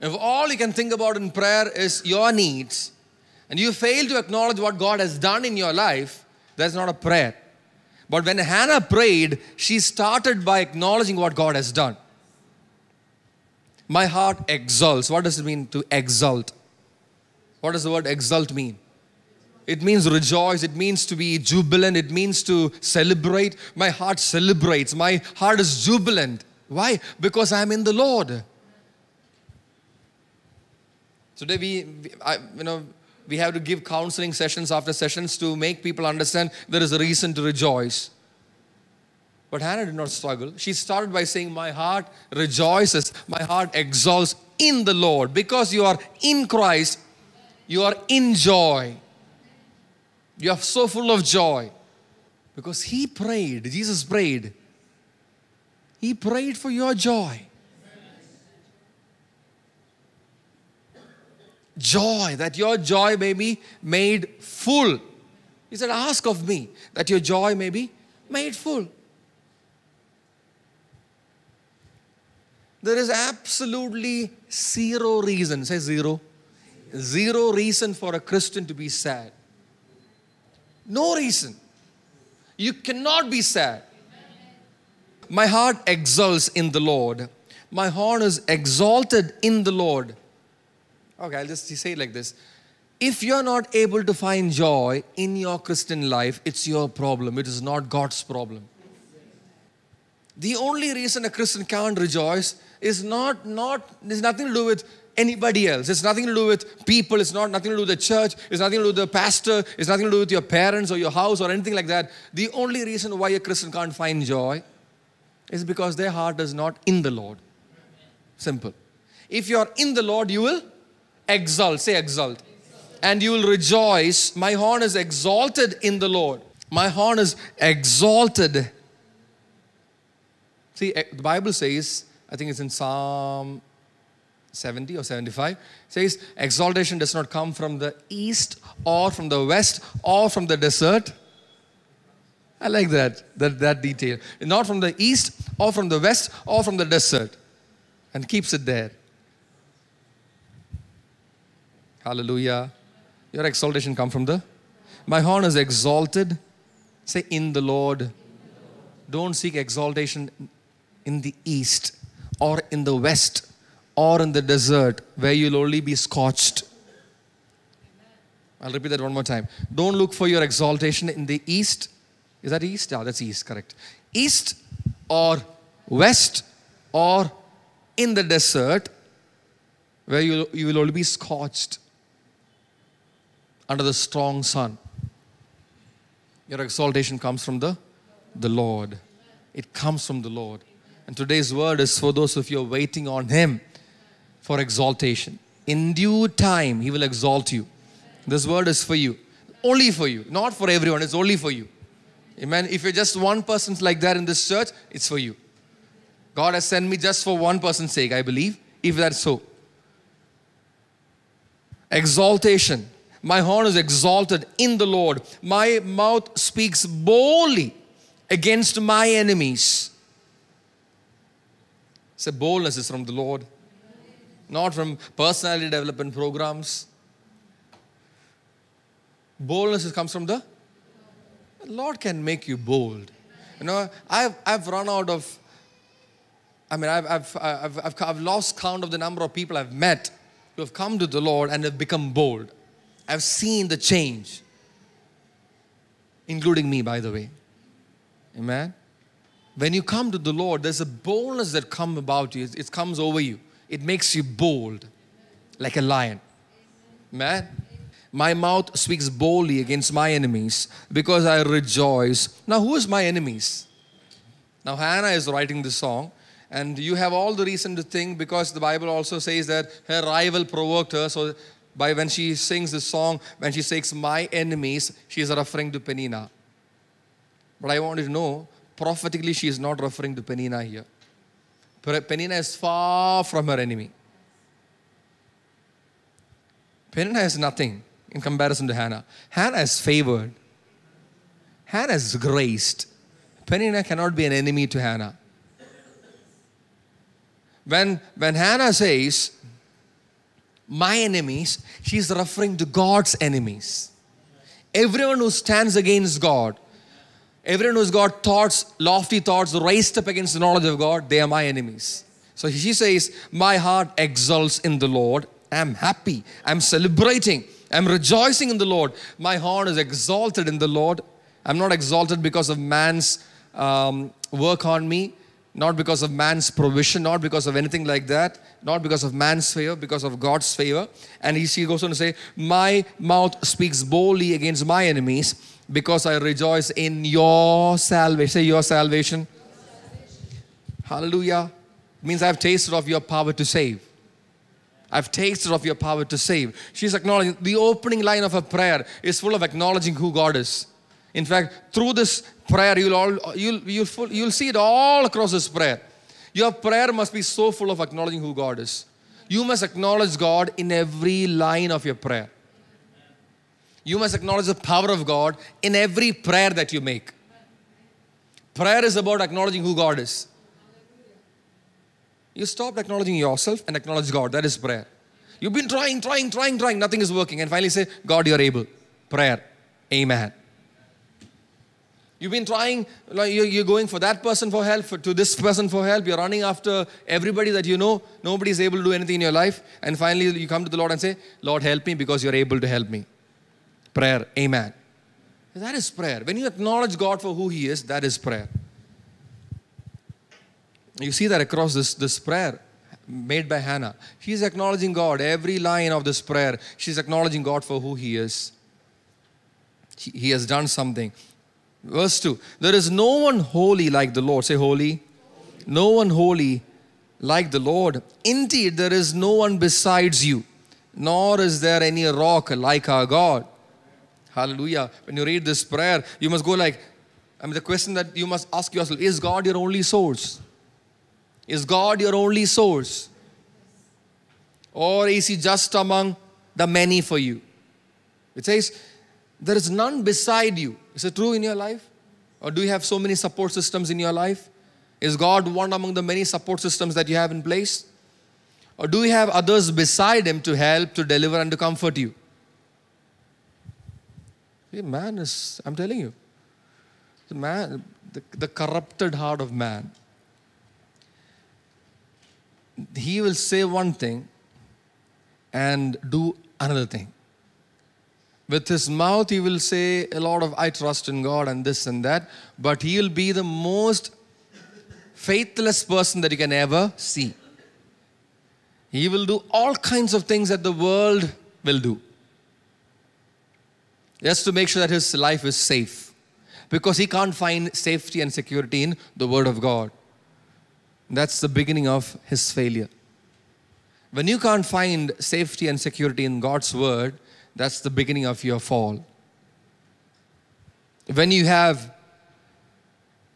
[SPEAKER 1] If all you can think about in prayer is your needs, and you fail to acknowledge what God has done in your life, that's not a prayer. But when Hannah prayed, she started by acknowledging what God has done. My heart exalts. What does it mean to exult? What does the word exult mean? It means rejoice. It means to be jubilant. It means to celebrate. My heart celebrates. My heart is jubilant. Why? Because I'm in the Lord. Today we, we I, you know, we have to give counseling sessions after sessions to make people understand there is a reason to rejoice. But Hannah did not struggle. She started by saying, My heart rejoices, my heart exalts in the Lord. Because you are in Christ, you are in joy. You are so full of joy. Because He prayed, Jesus prayed. He prayed for your joy. Joy, that your joy may be made full. He said, Ask of me that your joy may be made full. There is absolutely zero reason, say zero, zero reason for a Christian to be sad. No reason. You cannot be sad. My heart exults in the Lord. My horn is exalted in the Lord. Okay, I'll just say it like this. If you're not able to find joy in your Christian life, it's your problem. It is not God's problem. The only reason a Christian can't rejoice is not, not, there's nothing to do with anybody else. It's nothing to do with people. It's not nothing to do with the church. It's nothing to do with the pastor. It's nothing to do with your parents or your house or anything like that. The only reason why a Christian can't find joy is because their heart is not in the Lord. Simple. If you are in the Lord, you will exult. Say exult. And you will rejoice. My horn is exalted in the Lord. My horn is exalted. See, eh, the Bible says, I think it's in Psalm 70 or 75 says exaltation does not come from the east or from the west or from the desert i like that that, that detail not from the east or from the west or from the desert and keeps it there hallelujah your exaltation come from the my horn is exalted say in the lord don't seek exaltation in the east or in the west or in the desert where you'll only be scorched. I'll repeat that one more time. Don't look for your exaltation in the east. Is that east? Yeah, that's east, correct. East or west or in the desert where you, you will only be scorched under the strong sun. Your exaltation comes from the, the Lord. It comes from the Lord. And today's word is for those of you waiting on Him for exaltation. In due time, He will exalt you. This word is for you, only for you, not for everyone, it's only for you. Amen. If you're just one person like that in this church, it's for you. God has sent me just for one person's sake, I believe, if that's so. Exaltation. My horn is exalted in the Lord. My mouth speaks boldly against my enemies. So boldness is from the Lord, not from personality development programs. Boldness comes from the, Lord can make you bold. You know, I've, I've run out of, I mean, I've, I've, I've, I've lost count of the number of people I've met who have come to the Lord and have become bold. I've seen the change, including me, by the way. Amen when you come to the Lord, there's a boldness that comes about you. It comes over you. It makes you bold, like a lion. Man, my mouth speaks boldly against my enemies because I rejoice. Now, who is my enemies? Now, Hannah is writing this song, and you have all the reason to think because the Bible also says that her rival provoked her. So, by when she sings this song, when she says my enemies, she is referring to Peninnah. But I want you to know prophetically, she is not referring to Peninnah here. Peninnah is far from her enemy. Peninnah is nothing. in comparison to Hannah. Hannah is favored. Hannah is graced. Peninnah cannot be an enemy to Hannah. When, when Hannah says, my enemies, she's referring to God's enemies. Everyone who stands against God, everyone who's got thoughts, lofty thoughts raised up against the knowledge of God, they are my enemies. So she says, My heart exults in the Lord. I'm happy. I'm celebrating. I'm rejoicing in the Lord. My heart is exalted in the Lord. I'm not exalted because of man's um, work on me, not because of man's provision, not because of anything like that, not because of man's favor, because of God's favor. And he, he goes on to say, My mouth speaks boldly against my enemies because I rejoice in your salvation. Say, Your salvation. Hallelujah. It means I've tasted of your power to save. I've tasted of your power to save. She's acknowledging the opening line of her prayer is full of acknowledging who God is. In fact, through this prayer, you'll, all, you'll, you'll, full, you'll see it all across this prayer. Your prayer must be so full of acknowledging who God is. You must acknowledge God in every line of your prayer. You must acknowledge the power of God in every prayer that you make. Prayer is about acknowledging who God is. You stopped acknowledging yourself and acknowledge God. That is prayer. You've been trying, trying, trying, trying, nothing is working. And finally say, God, you're able. Prayer. Amen. You've been trying, like you're going for that person for help, to this person for help. You're running after everybody that you know. Nobody's able to do anything in your life. And finally, you come to the Lord and say, Lord, help me because you're able to help me. Prayer. Amen. That is prayer. When you acknowledge God for who He is, that is prayer. You see that across this, this prayer made by Hannah. She's acknowledging God. Every line of this prayer, she's acknowledging God for who He is. He, he has done something. Verse 2 There is no one holy like the Lord. Say, holy. No one holy like the Lord. Indeed, there is no one besides you, nor is there any rock like our God. Hallelujah. When you read this prayer, you must go like, I mean, the question that you must ask yourself is God your only source? Is God your only source? Or is He just among the many for you? It says, There is none beside you. Is it true in your life? Or do you have so many support systems in your life? Is God one among the many support systems that you have in place? Or do you have others beside Him to help, to deliver, and to comfort you? Man is, I'm telling you, the man, the, the corrupted heart of man. He will say one thing and do another thing. With his mouth, he will say a lot of, I trust in God and this and that, but he will be the most faithless person that you can ever see. He will do all kinds of things that the world will do just to make sure that his life is safe because he can't find safety and security in the Word of God. That's the beginning of his failure. When you can't find safety and security in God's Word, that's the beginning of your fall. When you have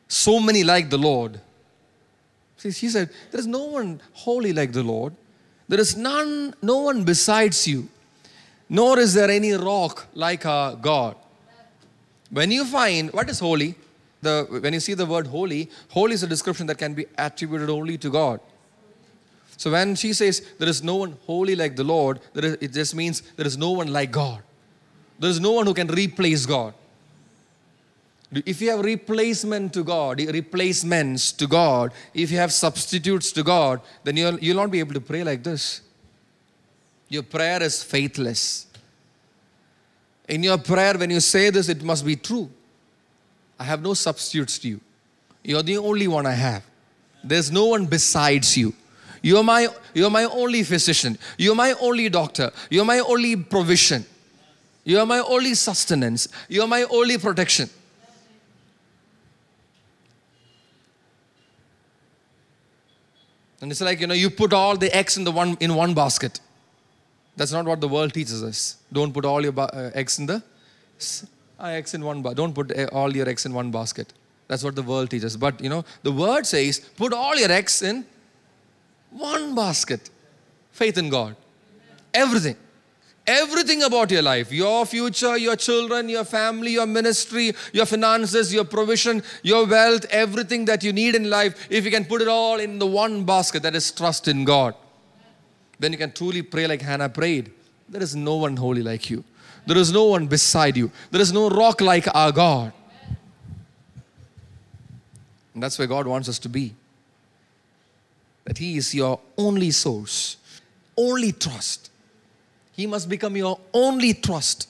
[SPEAKER 1] so many like the Lord, see, she said, There is no one holy like the Lord. There is none, no one besides you, nor is there any rock like our God. When you find what is holy, the, when you see the word holy, holy is a description that can be attributed only to God. So when she says there is no one holy like the Lord, it just means there is no one like God. There is no one who can replace God. If you have replacement to God, replacements to God, if you have substitutes to God, then you'll, you'll not be able to pray like this. Your prayer is faithless. In your prayer, when you say this, it must be true. I have no substitutes to you. You're the only one I have. There's no one besides you. You're my, you're my only physician. You're my only doctor. You're my only provision. You're my only sustenance. You're my only protection. And it's like, you know, you put all the eggs in the one in one basket. That's not what the world teaches us. Don't put all your uh, eggs in the uh, eggs in one basket. Don't put uh, all your eggs in one basket. That's what the world teaches. But you know, the word says, put all your eggs in one basket. Faith in God. Everything. Everything about your life, your future, your children, your family, your ministry, your finances, your provision, your wealth, everything that you need in life, if you can put it all in the one basket, that is trust in God, then you can truly pray like Hannah prayed. There is no one holy like you. There is no one beside you. There is no rock like our God. And that's where God wants us to be. That He is your only source, only trust. He must become your only trust.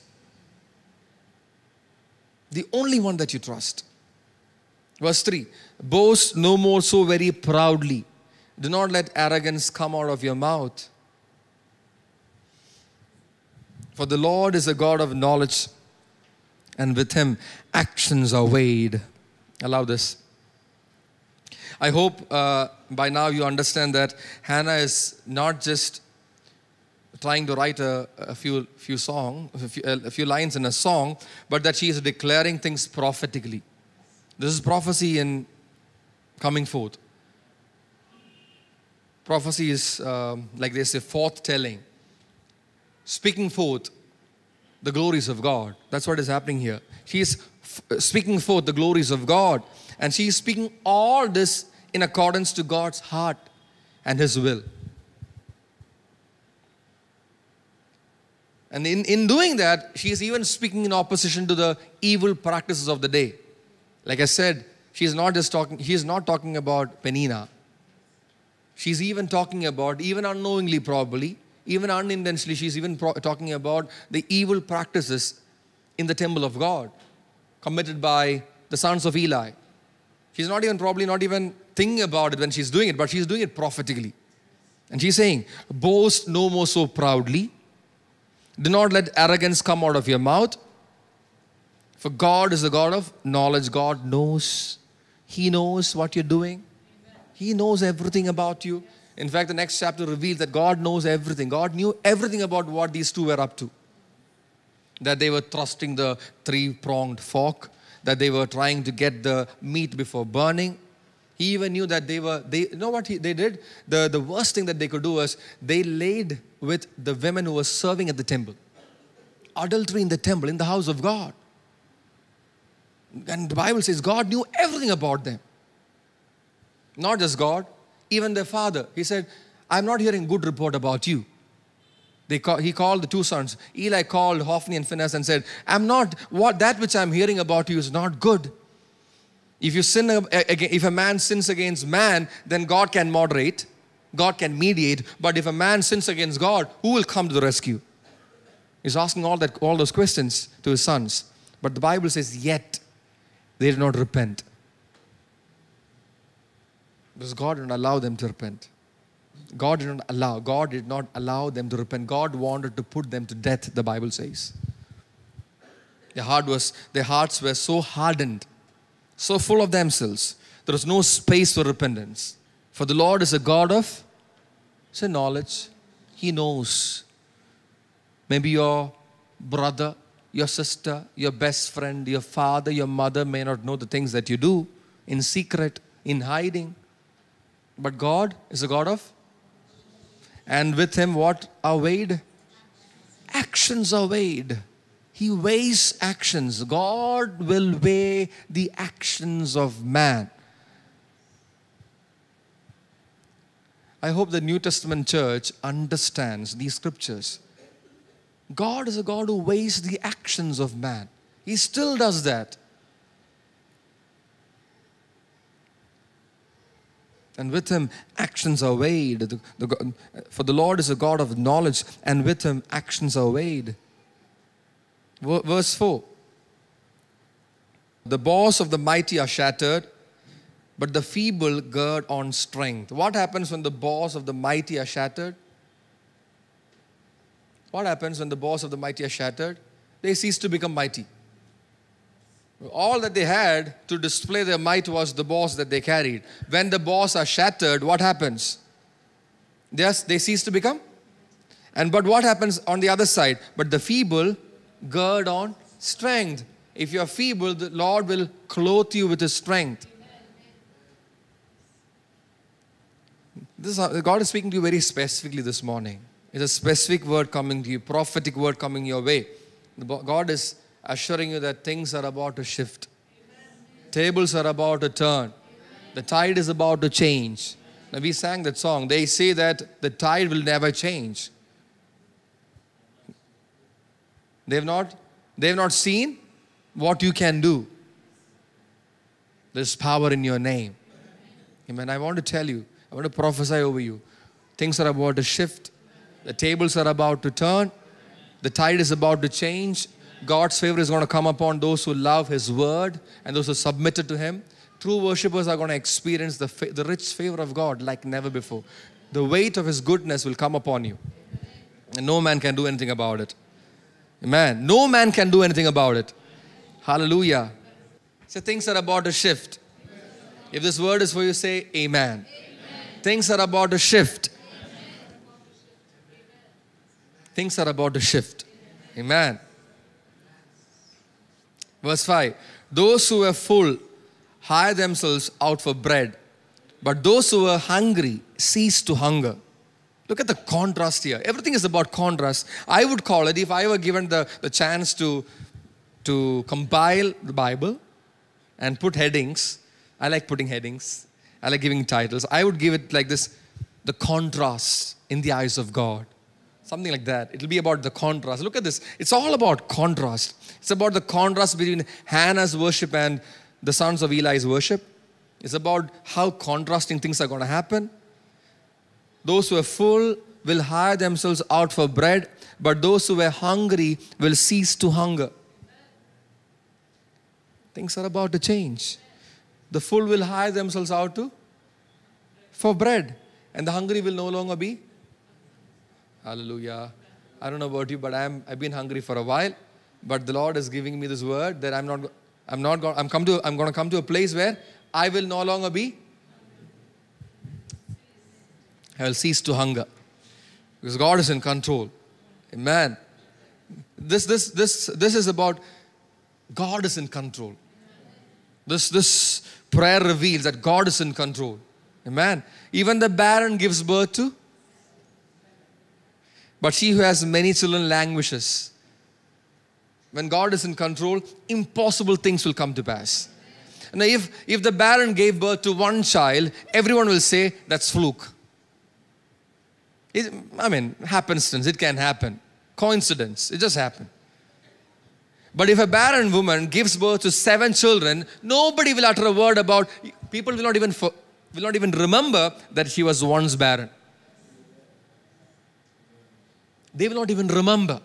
[SPEAKER 1] The only one that you trust. Verse 3 Boast no more so very proudly. Do not let arrogance come out of your mouth. For the Lord is a God of knowledge, and with Him actions are weighed. Allow this. I hope uh, by now you understand that Hannah is not just trying to write a, a few, few song, a few, a few lines in a song, but that she is declaring things prophetically. This is prophecy in coming forth. Prophecy is, um, like they say, forth telling, speaking forth the glories of God. That's what is happening here. She is f- speaking forth the glories of God, and she is speaking all this in accordance to God's heart and His will. And in, in doing that, she is even speaking in opposition to the evil practices of the day. Like I said, she is not just talking, he is not talking about Peninnah. She's even talking about, even unknowingly probably, even unintentionally, she's even pro- talking about the evil practices in the temple of God committed by the sons of Eli. She's not even probably not even thinking about it when she's doing it, but she's doing it prophetically. And she's saying, Boast no more so proudly. Do not let arrogance come out of your mouth. For God is the God of knowledge. God knows. He knows what you're doing. He knows everything about you. In fact, the next chapter reveals that God knows everything. God knew everything about what these two were up to. That they were thrusting the three pronged fork, that they were trying to get the meat before burning. He even knew that they were, they you know what he, they did? The, the worst thing that they could do was they laid with the women who were serving at the temple. Adultery in the temple, in the house of God. And the Bible says God knew everything about them. Not just God, even their father. He said, I'm not hearing good report about you. They call, he called the two sons. Eli called Hophni and Phinehas and said, I'm not, what that which I'm hearing about you is not good. If you sin, if a man sins against man, then God can moderate, God can mediate. But if a man sins against God, who will come to the rescue? He's asking all that, all those questions to his sons. But the Bible says, yet they did not repent. Because God did not allow them to repent. God did not allow. God did not allow them to repent. God wanted to put them to death, the Bible says. Their heart was, their hearts were so hardened, so full of themselves. There was no space for repentance. For the Lord is a God of say knowledge. He knows. Maybe your brother, your sister, your best friend, your father, your mother may not know the things that you do in secret, in hiding. But God is a God of, and with Him, what are weighed? Actions are weighed. He weighs actions. God will weigh the actions of man. I hope the New Testament church understands these scriptures. God is a God who weighs the actions of man. He still does that. And with him, actions are weighed. The, the, for the Lord is a God of knowledge, and with him, actions are weighed. Verse 4 The bows of the mighty are shattered, but the feeble gird on strength. What happens when the bows of the mighty are shattered? What happens when the bows of the mighty are shattered? They cease to become mighty. All that they had to display their might was the bows that they carried. When the bows are shattered, what happens? They, they cease to become. And but what happens on the other side? But the feeble gird on strength. If you're feeble, the Lord will clothe you with His strength. This is, God is speaking to you very specifically this morning. It's a specific word coming to you, prophetic word coming your way. God is assuring you that things are about to shift. Tables are about to turn. The tide is about to change. Now we sang that song. They say that the tide will never change. They've not, they've not seen what you can do. There's power in your name. Amen. I want to tell you, I want to prophesy over you. Things are about to shift. The tables are about to turn. The tide is about to change. God's favor is going to come upon those who love His word and those who submitted to Him. True worshippers are going to experience the, the rich favor of God like never before. The weight of His goodness will come upon you. And no man can do anything about it. Amen. No man can do anything about it. Hallelujah. So things are about to shift. If this word is for you, say amen. Things are about to shift. Things are about to shift. Amen. Verse 5 Those who were full hire themselves out for bread, but those who were hungry cease to hunger. Look at the contrast here. Everything is about contrast. I would call it, if I were given the, the chance to, to compile the Bible and put headings, I like putting headings, I like giving titles. I would give it like this the contrast in the eyes of God. Something like that. It'll be about the contrast. Look at this. It's all about contrast. It's about the contrast between Hannah's worship and the sons of Eli's worship. It's about how contrasting things are going to happen. Those who are full will hire themselves out for bread, but those who were hungry will cease to hunger. Things are about to change. The full will hire themselves out to for bread, and the hungry will no longer be. Hallelujah. I don't know about you, but I'm I've been hungry for a while, but the Lord is giving me this word that I'm not I'm not going I'm come to I'm going to come to a place where I will no longer be I will cease to hunger. Because God is in control. Amen. This, this, this, this is about God is in control. This, this prayer reveals that God is in control. Amen. Even the barren gives birth to. But she who has many children languishes. When God is in control, impossible things will come to pass. Now, if, if the barren gave birth to one child, everyone will say that's fluke. It, I mean, happenstance, it can happen. Coincidence, it just happened. But if a barren woman gives birth to seven children, nobody will utter a word about, people will not even, will not even remember that she was once barren. They will not even remember.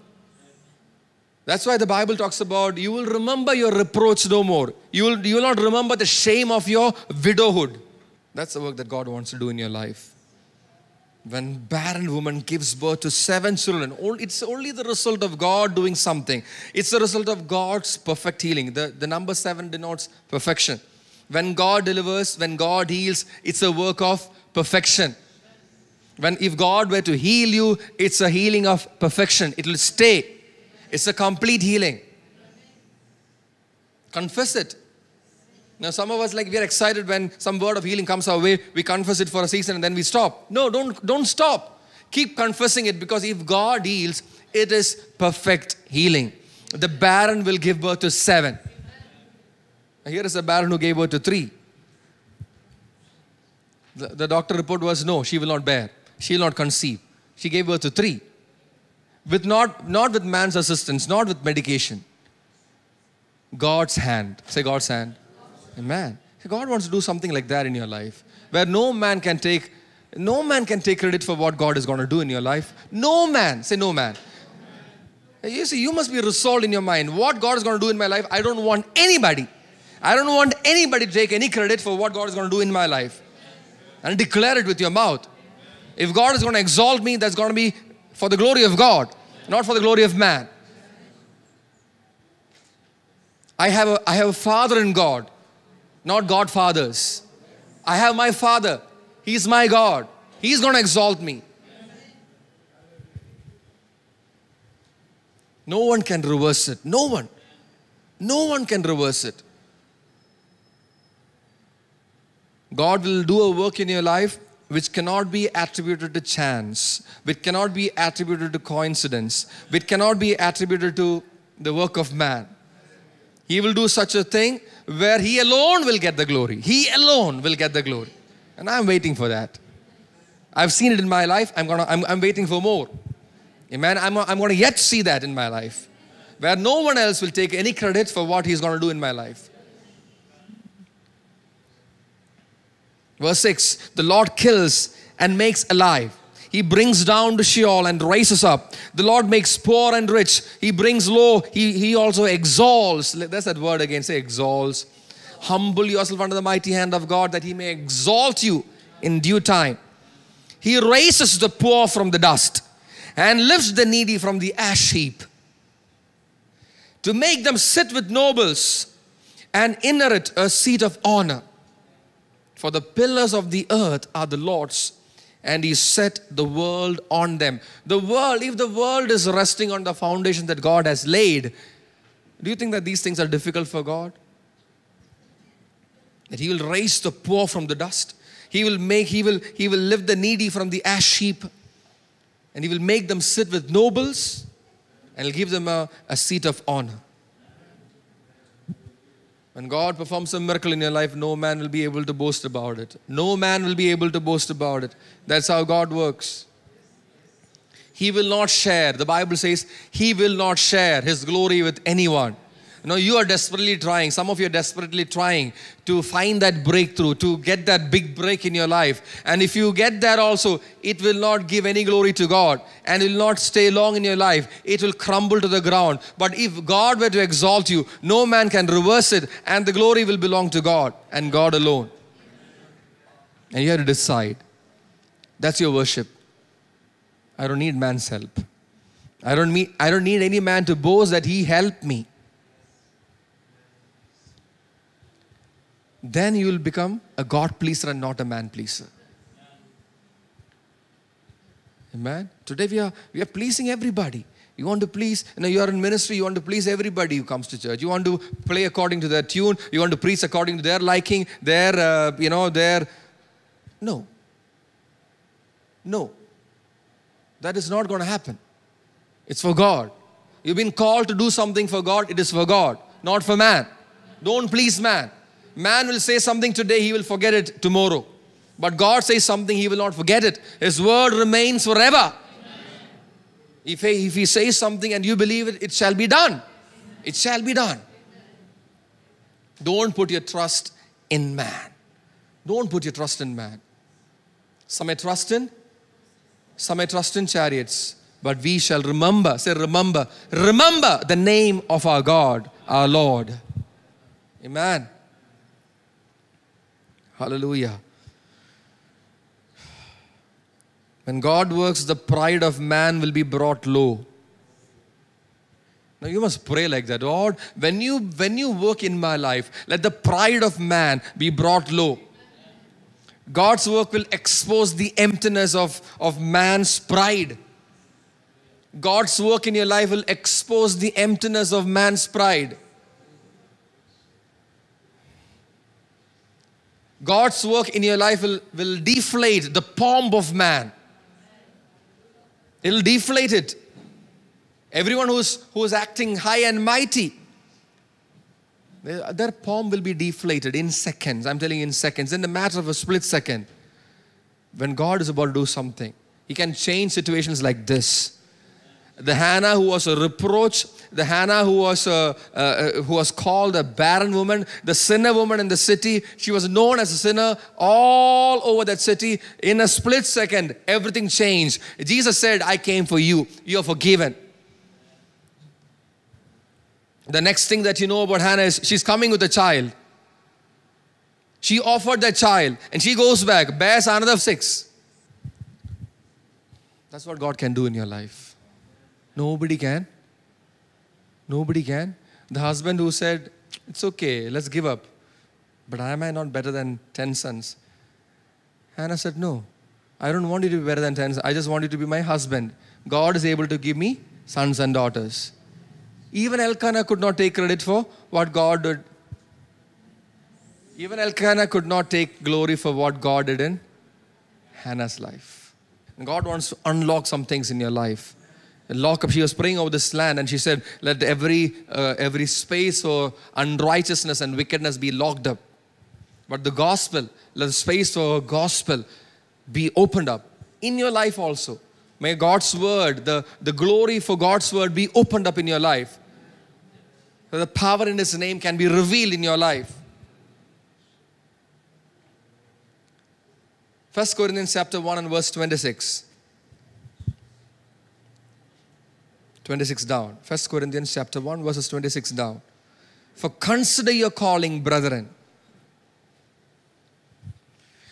[SPEAKER 1] That's why the Bible talks about you will remember your reproach no more. You will, you will not remember the shame of your widowhood. That's the work that God wants to do in your life when barren woman gives birth to seven children it's only the result of god doing something. It's the result of god's perfect healing. The, the number seven denotes perfection. When god delivers when god heals it's a work of perfection. When if god were to heal you it's a healing of perfection. It will stay. It's a complete healing. Confess it now, some of us, like, we are excited when some word of healing comes our way. We confess it for a season and then we stop. No, don't, don't stop. Keep confessing it because if God heals, it is perfect healing. The barren will give birth to seven. Here is a barren who gave birth to three. The, the doctor report was no, she will not bear. She will not conceive. She gave birth to three. With not, not with man's assistance, not with medication. God's hand. Say God's hand. Amen. God wants to do something like that in your life where no man can take no man can take credit for what God is going to do in your life. No man. Say no man. You see, you must be resolved in your mind. What God is going to do in my life, I don't want anybody. I don't want anybody to take any credit for what God is going to do in my life. And declare it with your mouth. If God is going to exalt me, that's going to be for the glory of God, not for the glory of man. I have a, I have a father in God not godfathers. I have my Father. He's my God. He's going to exalt me. No one can reverse it. No one. No one can reverse it. God will do a work in your life which cannot be attributed to chance, which cannot be attributed to coincidence, which cannot be attributed to the work of man. He will do such a thing where He alone will get the glory. He alone will get the glory. And I'm waiting for that. I've seen it in my life. I'm, gonna, I'm, I'm waiting for more. Amen. I'm, I'm going to yet see that in my life where no one else will take any credit for what He's going to do in my life. Verse 6 The Lord kills and makes alive. He brings down to Sheol and raises up. The Lord makes poor and rich. He brings low. He, he also exalts. That's that word again. Say exalts. Humble yourself under the mighty hand of God that He may exalt you in due time. He raises the poor from the dust and lifts the needy from the ash heap to make them sit with nobles and inherit a seat of honor. For the pillars of the earth are the Lord's, and He set the world on them. The world, if the world is resting on the foundation that God has laid, do you think that these things are difficult for God? That He will raise the poor from the dust. He will make, He will, He will lift the needy from the ash heap, and He will make them sit with nobles, and give them a, a seat of honor. When God performs a miracle in your life, no man will be able to boast about it. No man will be able to boast about it. That's how God works. He will not share. The Bible says he will not share his glory with anyone. You know, you are desperately trying, some of you are desperately trying to find that breakthrough, to get that big break in your life. And if you get that also, it will not give any glory to God and it will not stay long in your life. It will crumble to the ground. But if God were to exalt you, no man can reverse it, and the glory will belong to God and God alone. And you have to decide. That's your worship. I don't need man's help. I don't, mean, I don't need any man to boast that he helped me. Then you will become a God pleaser and not a man pleaser. Amen. Today we are we are pleasing everybody. You want to please, you know, you are in ministry, you want to please everybody who comes to church. You want to play according to their tune, you want to preach according to their liking, their, uh, you know, their. No. No. That is not going to happen. It's for God. You've been called to do something for God, it is for God, not for man. Don't please man. Man will say something today, he will forget it tomorrow. But God says something, he will not forget it. His word remains forever. If he, if he says something and you believe it, it shall be done. It shall be done. Don't put your trust in man. Don't put your trust in man. Some may trust in, some may trust in chariots, but we shall remember, say, remember, remember the name of our God, our Lord. Amen. Hallelujah. When God works, the pride of man will be brought low. Now you must pray like that. Lord, when you when you work in my life, let the pride of man be brought low. God's work will expose the emptiness of, of man's pride. God's work in your life will expose the emptiness of man's pride. God's work in your life will, will deflate the pomp of man. It'll deflate it. Everyone who's, who's acting high and mighty, their pomp will be deflated in seconds. I'm telling you, in seconds, in the matter of a split second. When God is about to do something, He can change situations like this. The Hannah who was a reproach the Hannah who was, uh, uh, who was called a barren woman, the sinner woman in the city. She was known as a sinner all over that city. In a split second, everything changed. Jesus said, I came for you. You're forgiven. The next thing that you know about Hannah is she's coming with a child. She offered that child and she goes back, bears another six. That's what God can do in your life. Nobody can. Nobody can. The husband who said, It's okay, let's give up. But am I not better than 10 sons? Hannah said, No, I don't want you to be better than 10 sons. I just want you to be my husband. God is able to give me sons and daughters. Even Elkanah could not take credit for what God did. Even Elkanah could not take glory for what God did in Hannah's life. God wants to unlock some things in your life. And lock up. She was praying over this land, and she said, "Let every uh, every space for unrighteousness and wickedness be locked up." But the gospel, let the space for gospel be opened up in your life also. May God's word, the, the glory for God's word be opened up in your life. So the power in His name can be revealed in your life. First Corinthians chapter 1 and verse 26. 26 down. First Corinthians chapter 1 verses 26 down. For consider your calling, brethren.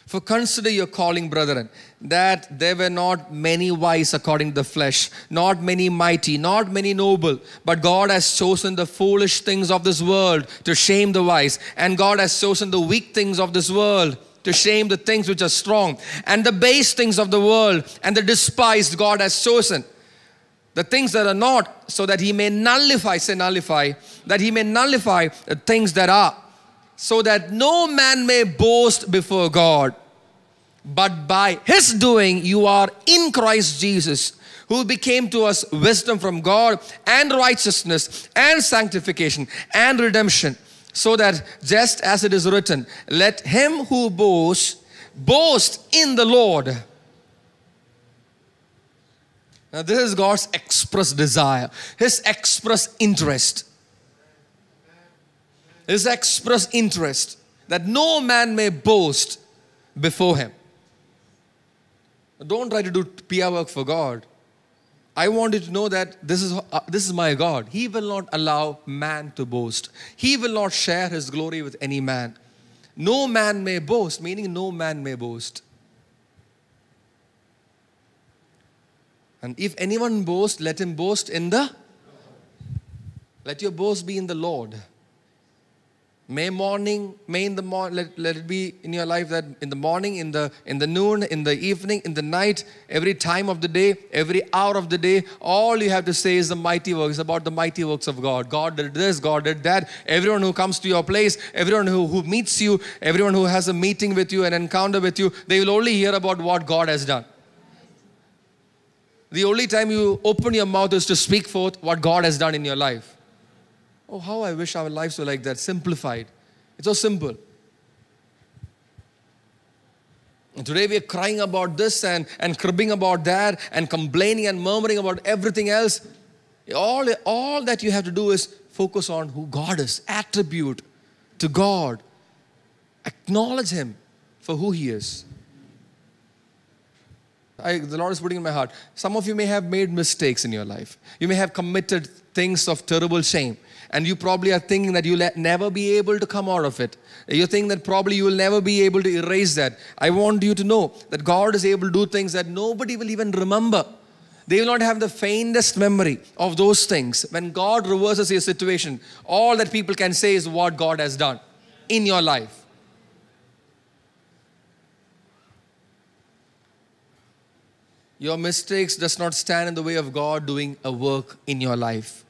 [SPEAKER 1] For consider your calling, brethren, that there were not many wise according to the flesh, not many mighty, not many noble, but God has chosen the foolish things of this world to shame the wise, and God has chosen the weak things of this world to shame the things which are strong, and the base things of the world, and the despised God has chosen. The things that are not, so that he may nullify, say nullify, that he may nullify the things that are so that no man may boast before God. But by his doing, you are in Christ Jesus, who became to us wisdom from God and righteousness and sanctification and redemption. So that just as it is written, let him who boasts boast in the Lord. Now, this is God's express desire, his express interest his express interest that no man may boast before him. Don't try to do PR work for God. I want you to know that this is, uh, this is my God. He will not allow man to boast. He will not share his glory with any man. No man may boast, meaning no man may boast. And if anyone boasts, let him boast in the let your boast be in the Lord. May morning, may in the morning, let, let it be in your life that in the morning, in the in the noon, in the evening, in the night, every time of the day, every hour of the day, all you have to say is the mighty works, about the mighty works of God. God did this, God did that. Everyone who comes to your place, everyone who, who meets you, everyone who has a meeting with you, an encounter with you, they will only hear about what God has done. The only time you open your mouth is to speak forth what God has done in your life. Oh, how I wish our lives were like that, simplified. It's so simple. And today we are crying about this and, and cribbing about that and complaining and murmuring about everything else. All, all that you have to do is focus on who God is, attribute to God, acknowledge Him for who He is. I, the Lord is putting in my heart. Some of you may have made mistakes in your life. You may have committed things of terrible shame and you probably are thinking that you'll never be able to come out of it. You think that probably you will never be able to erase that. I want you to know that God is able to do things that nobody will even remember. They will not have the faintest memory of those things. When God reverses your situation, all that people can say is what God has done in your life. Your mistakes does not stand in the way of God doing a work in your life.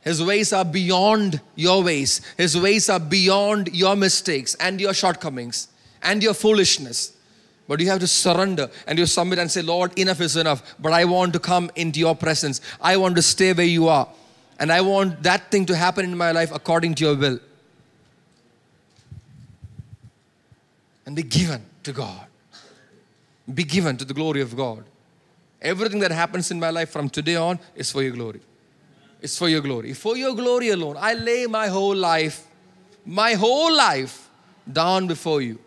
[SPEAKER 1] His ways are beyond your ways. His ways are beyond your mistakes and your shortcomings and your foolishness. But you have to surrender and you submit and say, Lord, enough is enough. But I want to come into your presence. I want to stay where you are. And I want that thing to happen in my life according to your will. And be given to God. Be given to the glory of God. Everything that happens in my life from today on is for your glory. It's for your glory. For your glory alone. I lay my whole life, my whole life down before you.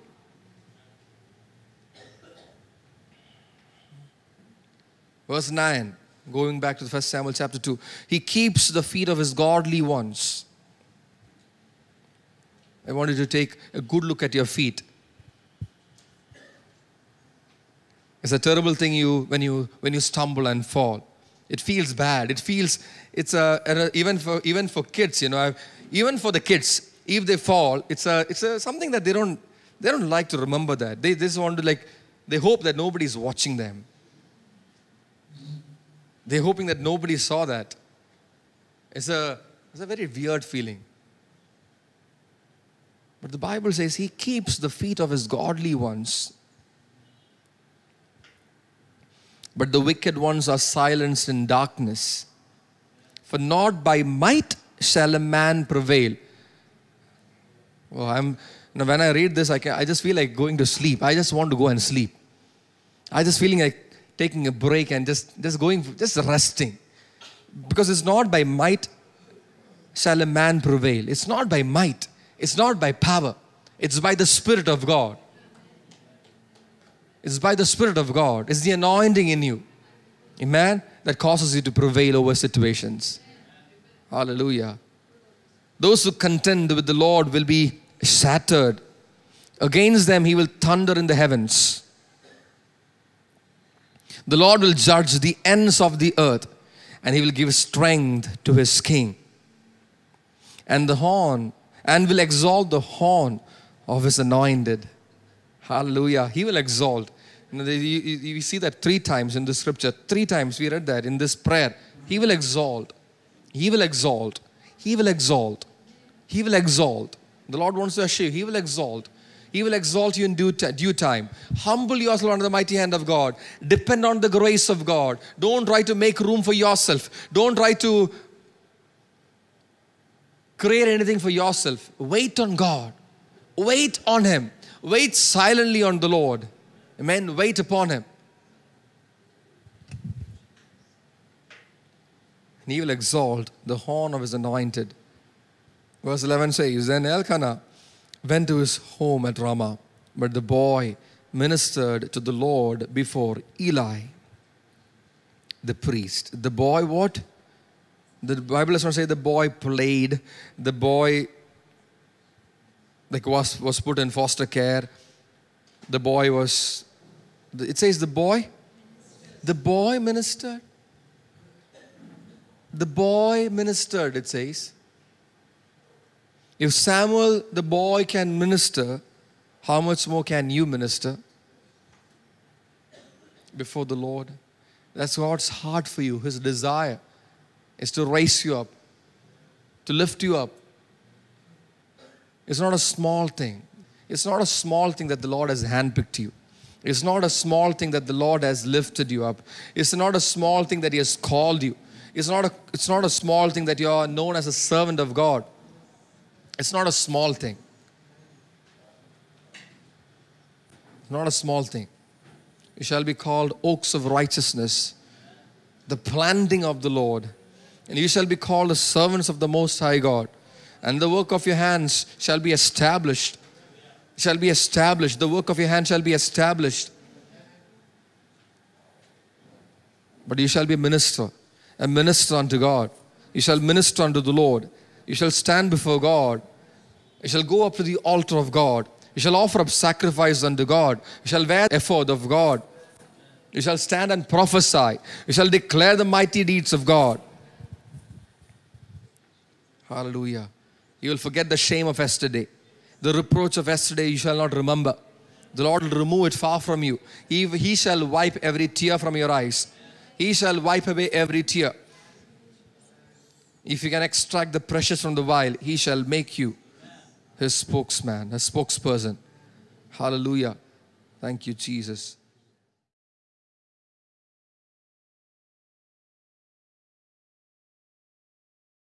[SPEAKER 1] Verse 9, going back to the first Samuel chapter 2. He keeps the feet of his godly ones. I want you to take a good look at your feet. It's a terrible thing you when you when you stumble and fall. It feels bad. It feels it's a, even for even for kids, you know, even for the kids, if they fall, it's a it's a something that they don't they don't like to remember that. They, they just want to like they hope that nobody's watching them. They're hoping that nobody saw that. It's a it's a very weird feeling. But the Bible says he keeps the feet of his godly ones but the wicked ones are silenced in darkness. For not by might shall a man prevail. Oh, I'm, now when I read this, I, can, I just feel like going to sleep. I just want to go and sleep. I just feeling like taking a break and just, just going, just resting. Because it's not by might shall a man prevail. It's not by might. It's not by power. It's by the Spirit of God. It's by the Spirit of God. It's the anointing in you. Amen. That causes you to prevail over situations. Hallelujah. Those who contend with the Lord will be shattered. Against them, he will thunder in the heavens. The Lord will judge the ends of the earth and he will give strength to his king. And the horn, and will exalt the horn of his anointed. Hallelujah. He will exalt. You, see that three times in the scripture. Three times we read that in this prayer. He will exalt. He will exalt. He will exalt. He will exalt. The Lord wants to you, He will exalt. He will exalt you in due, due time. Humble yourself under the mighty hand of God. Depend on the grace of God. Don't try to make room for yourself. Don't try to create anything for yourself. Wait on God. Wait on Him. Wait silently on the Lord. Amen. Wait upon Him. And He will exalt the horn of His anointed. Verse 11 says, Then Elkanah went to his home at Ramah, but the boy ministered to the Lord before Eli, the priest. The boy, what? The Bible does not say the boy played, the boy like was, was put in foster care. The boy was, it says the boy, the boy ministered. The boy ministered, it says. If Samuel, the boy, can minister, how much more can you minister before the Lord? That's God's heart for you. His desire is to raise you up, to lift you up. It's not a small thing. It's not a small thing that the Lord has handpicked you. It's not a small thing that the Lord has lifted you up. It's not a small thing that He has called you. It's not a, it's not a small thing that you are known as a servant of God. It's not a small thing. It's not a small thing. You shall be called oaks of righteousness, the planting of the Lord. And you shall be called the servants of the Most High God. And the work of your hands shall be established. Shall be established. The work of your hand shall be established. But you shall be a minister, a minister unto God. You shall minister unto the Lord. You shall stand before God. You shall go up to the altar of God. You shall offer up sacrifice unto God. You shall wear the ephod of God. You shall stand and prophesy. You shall declare the mighty deeds of God. Hallelujah. You will forget the shame of yesterday. The reproach of yesterday you shall not remember. The Lord will remove it far from you. He, he shall wipe every tear from your eyes. He shall wipe away every tear. If you can extract the precious from the vile, He shall make you His spokesman, His spokesperson. Hallelujah. Thank you, Jesus.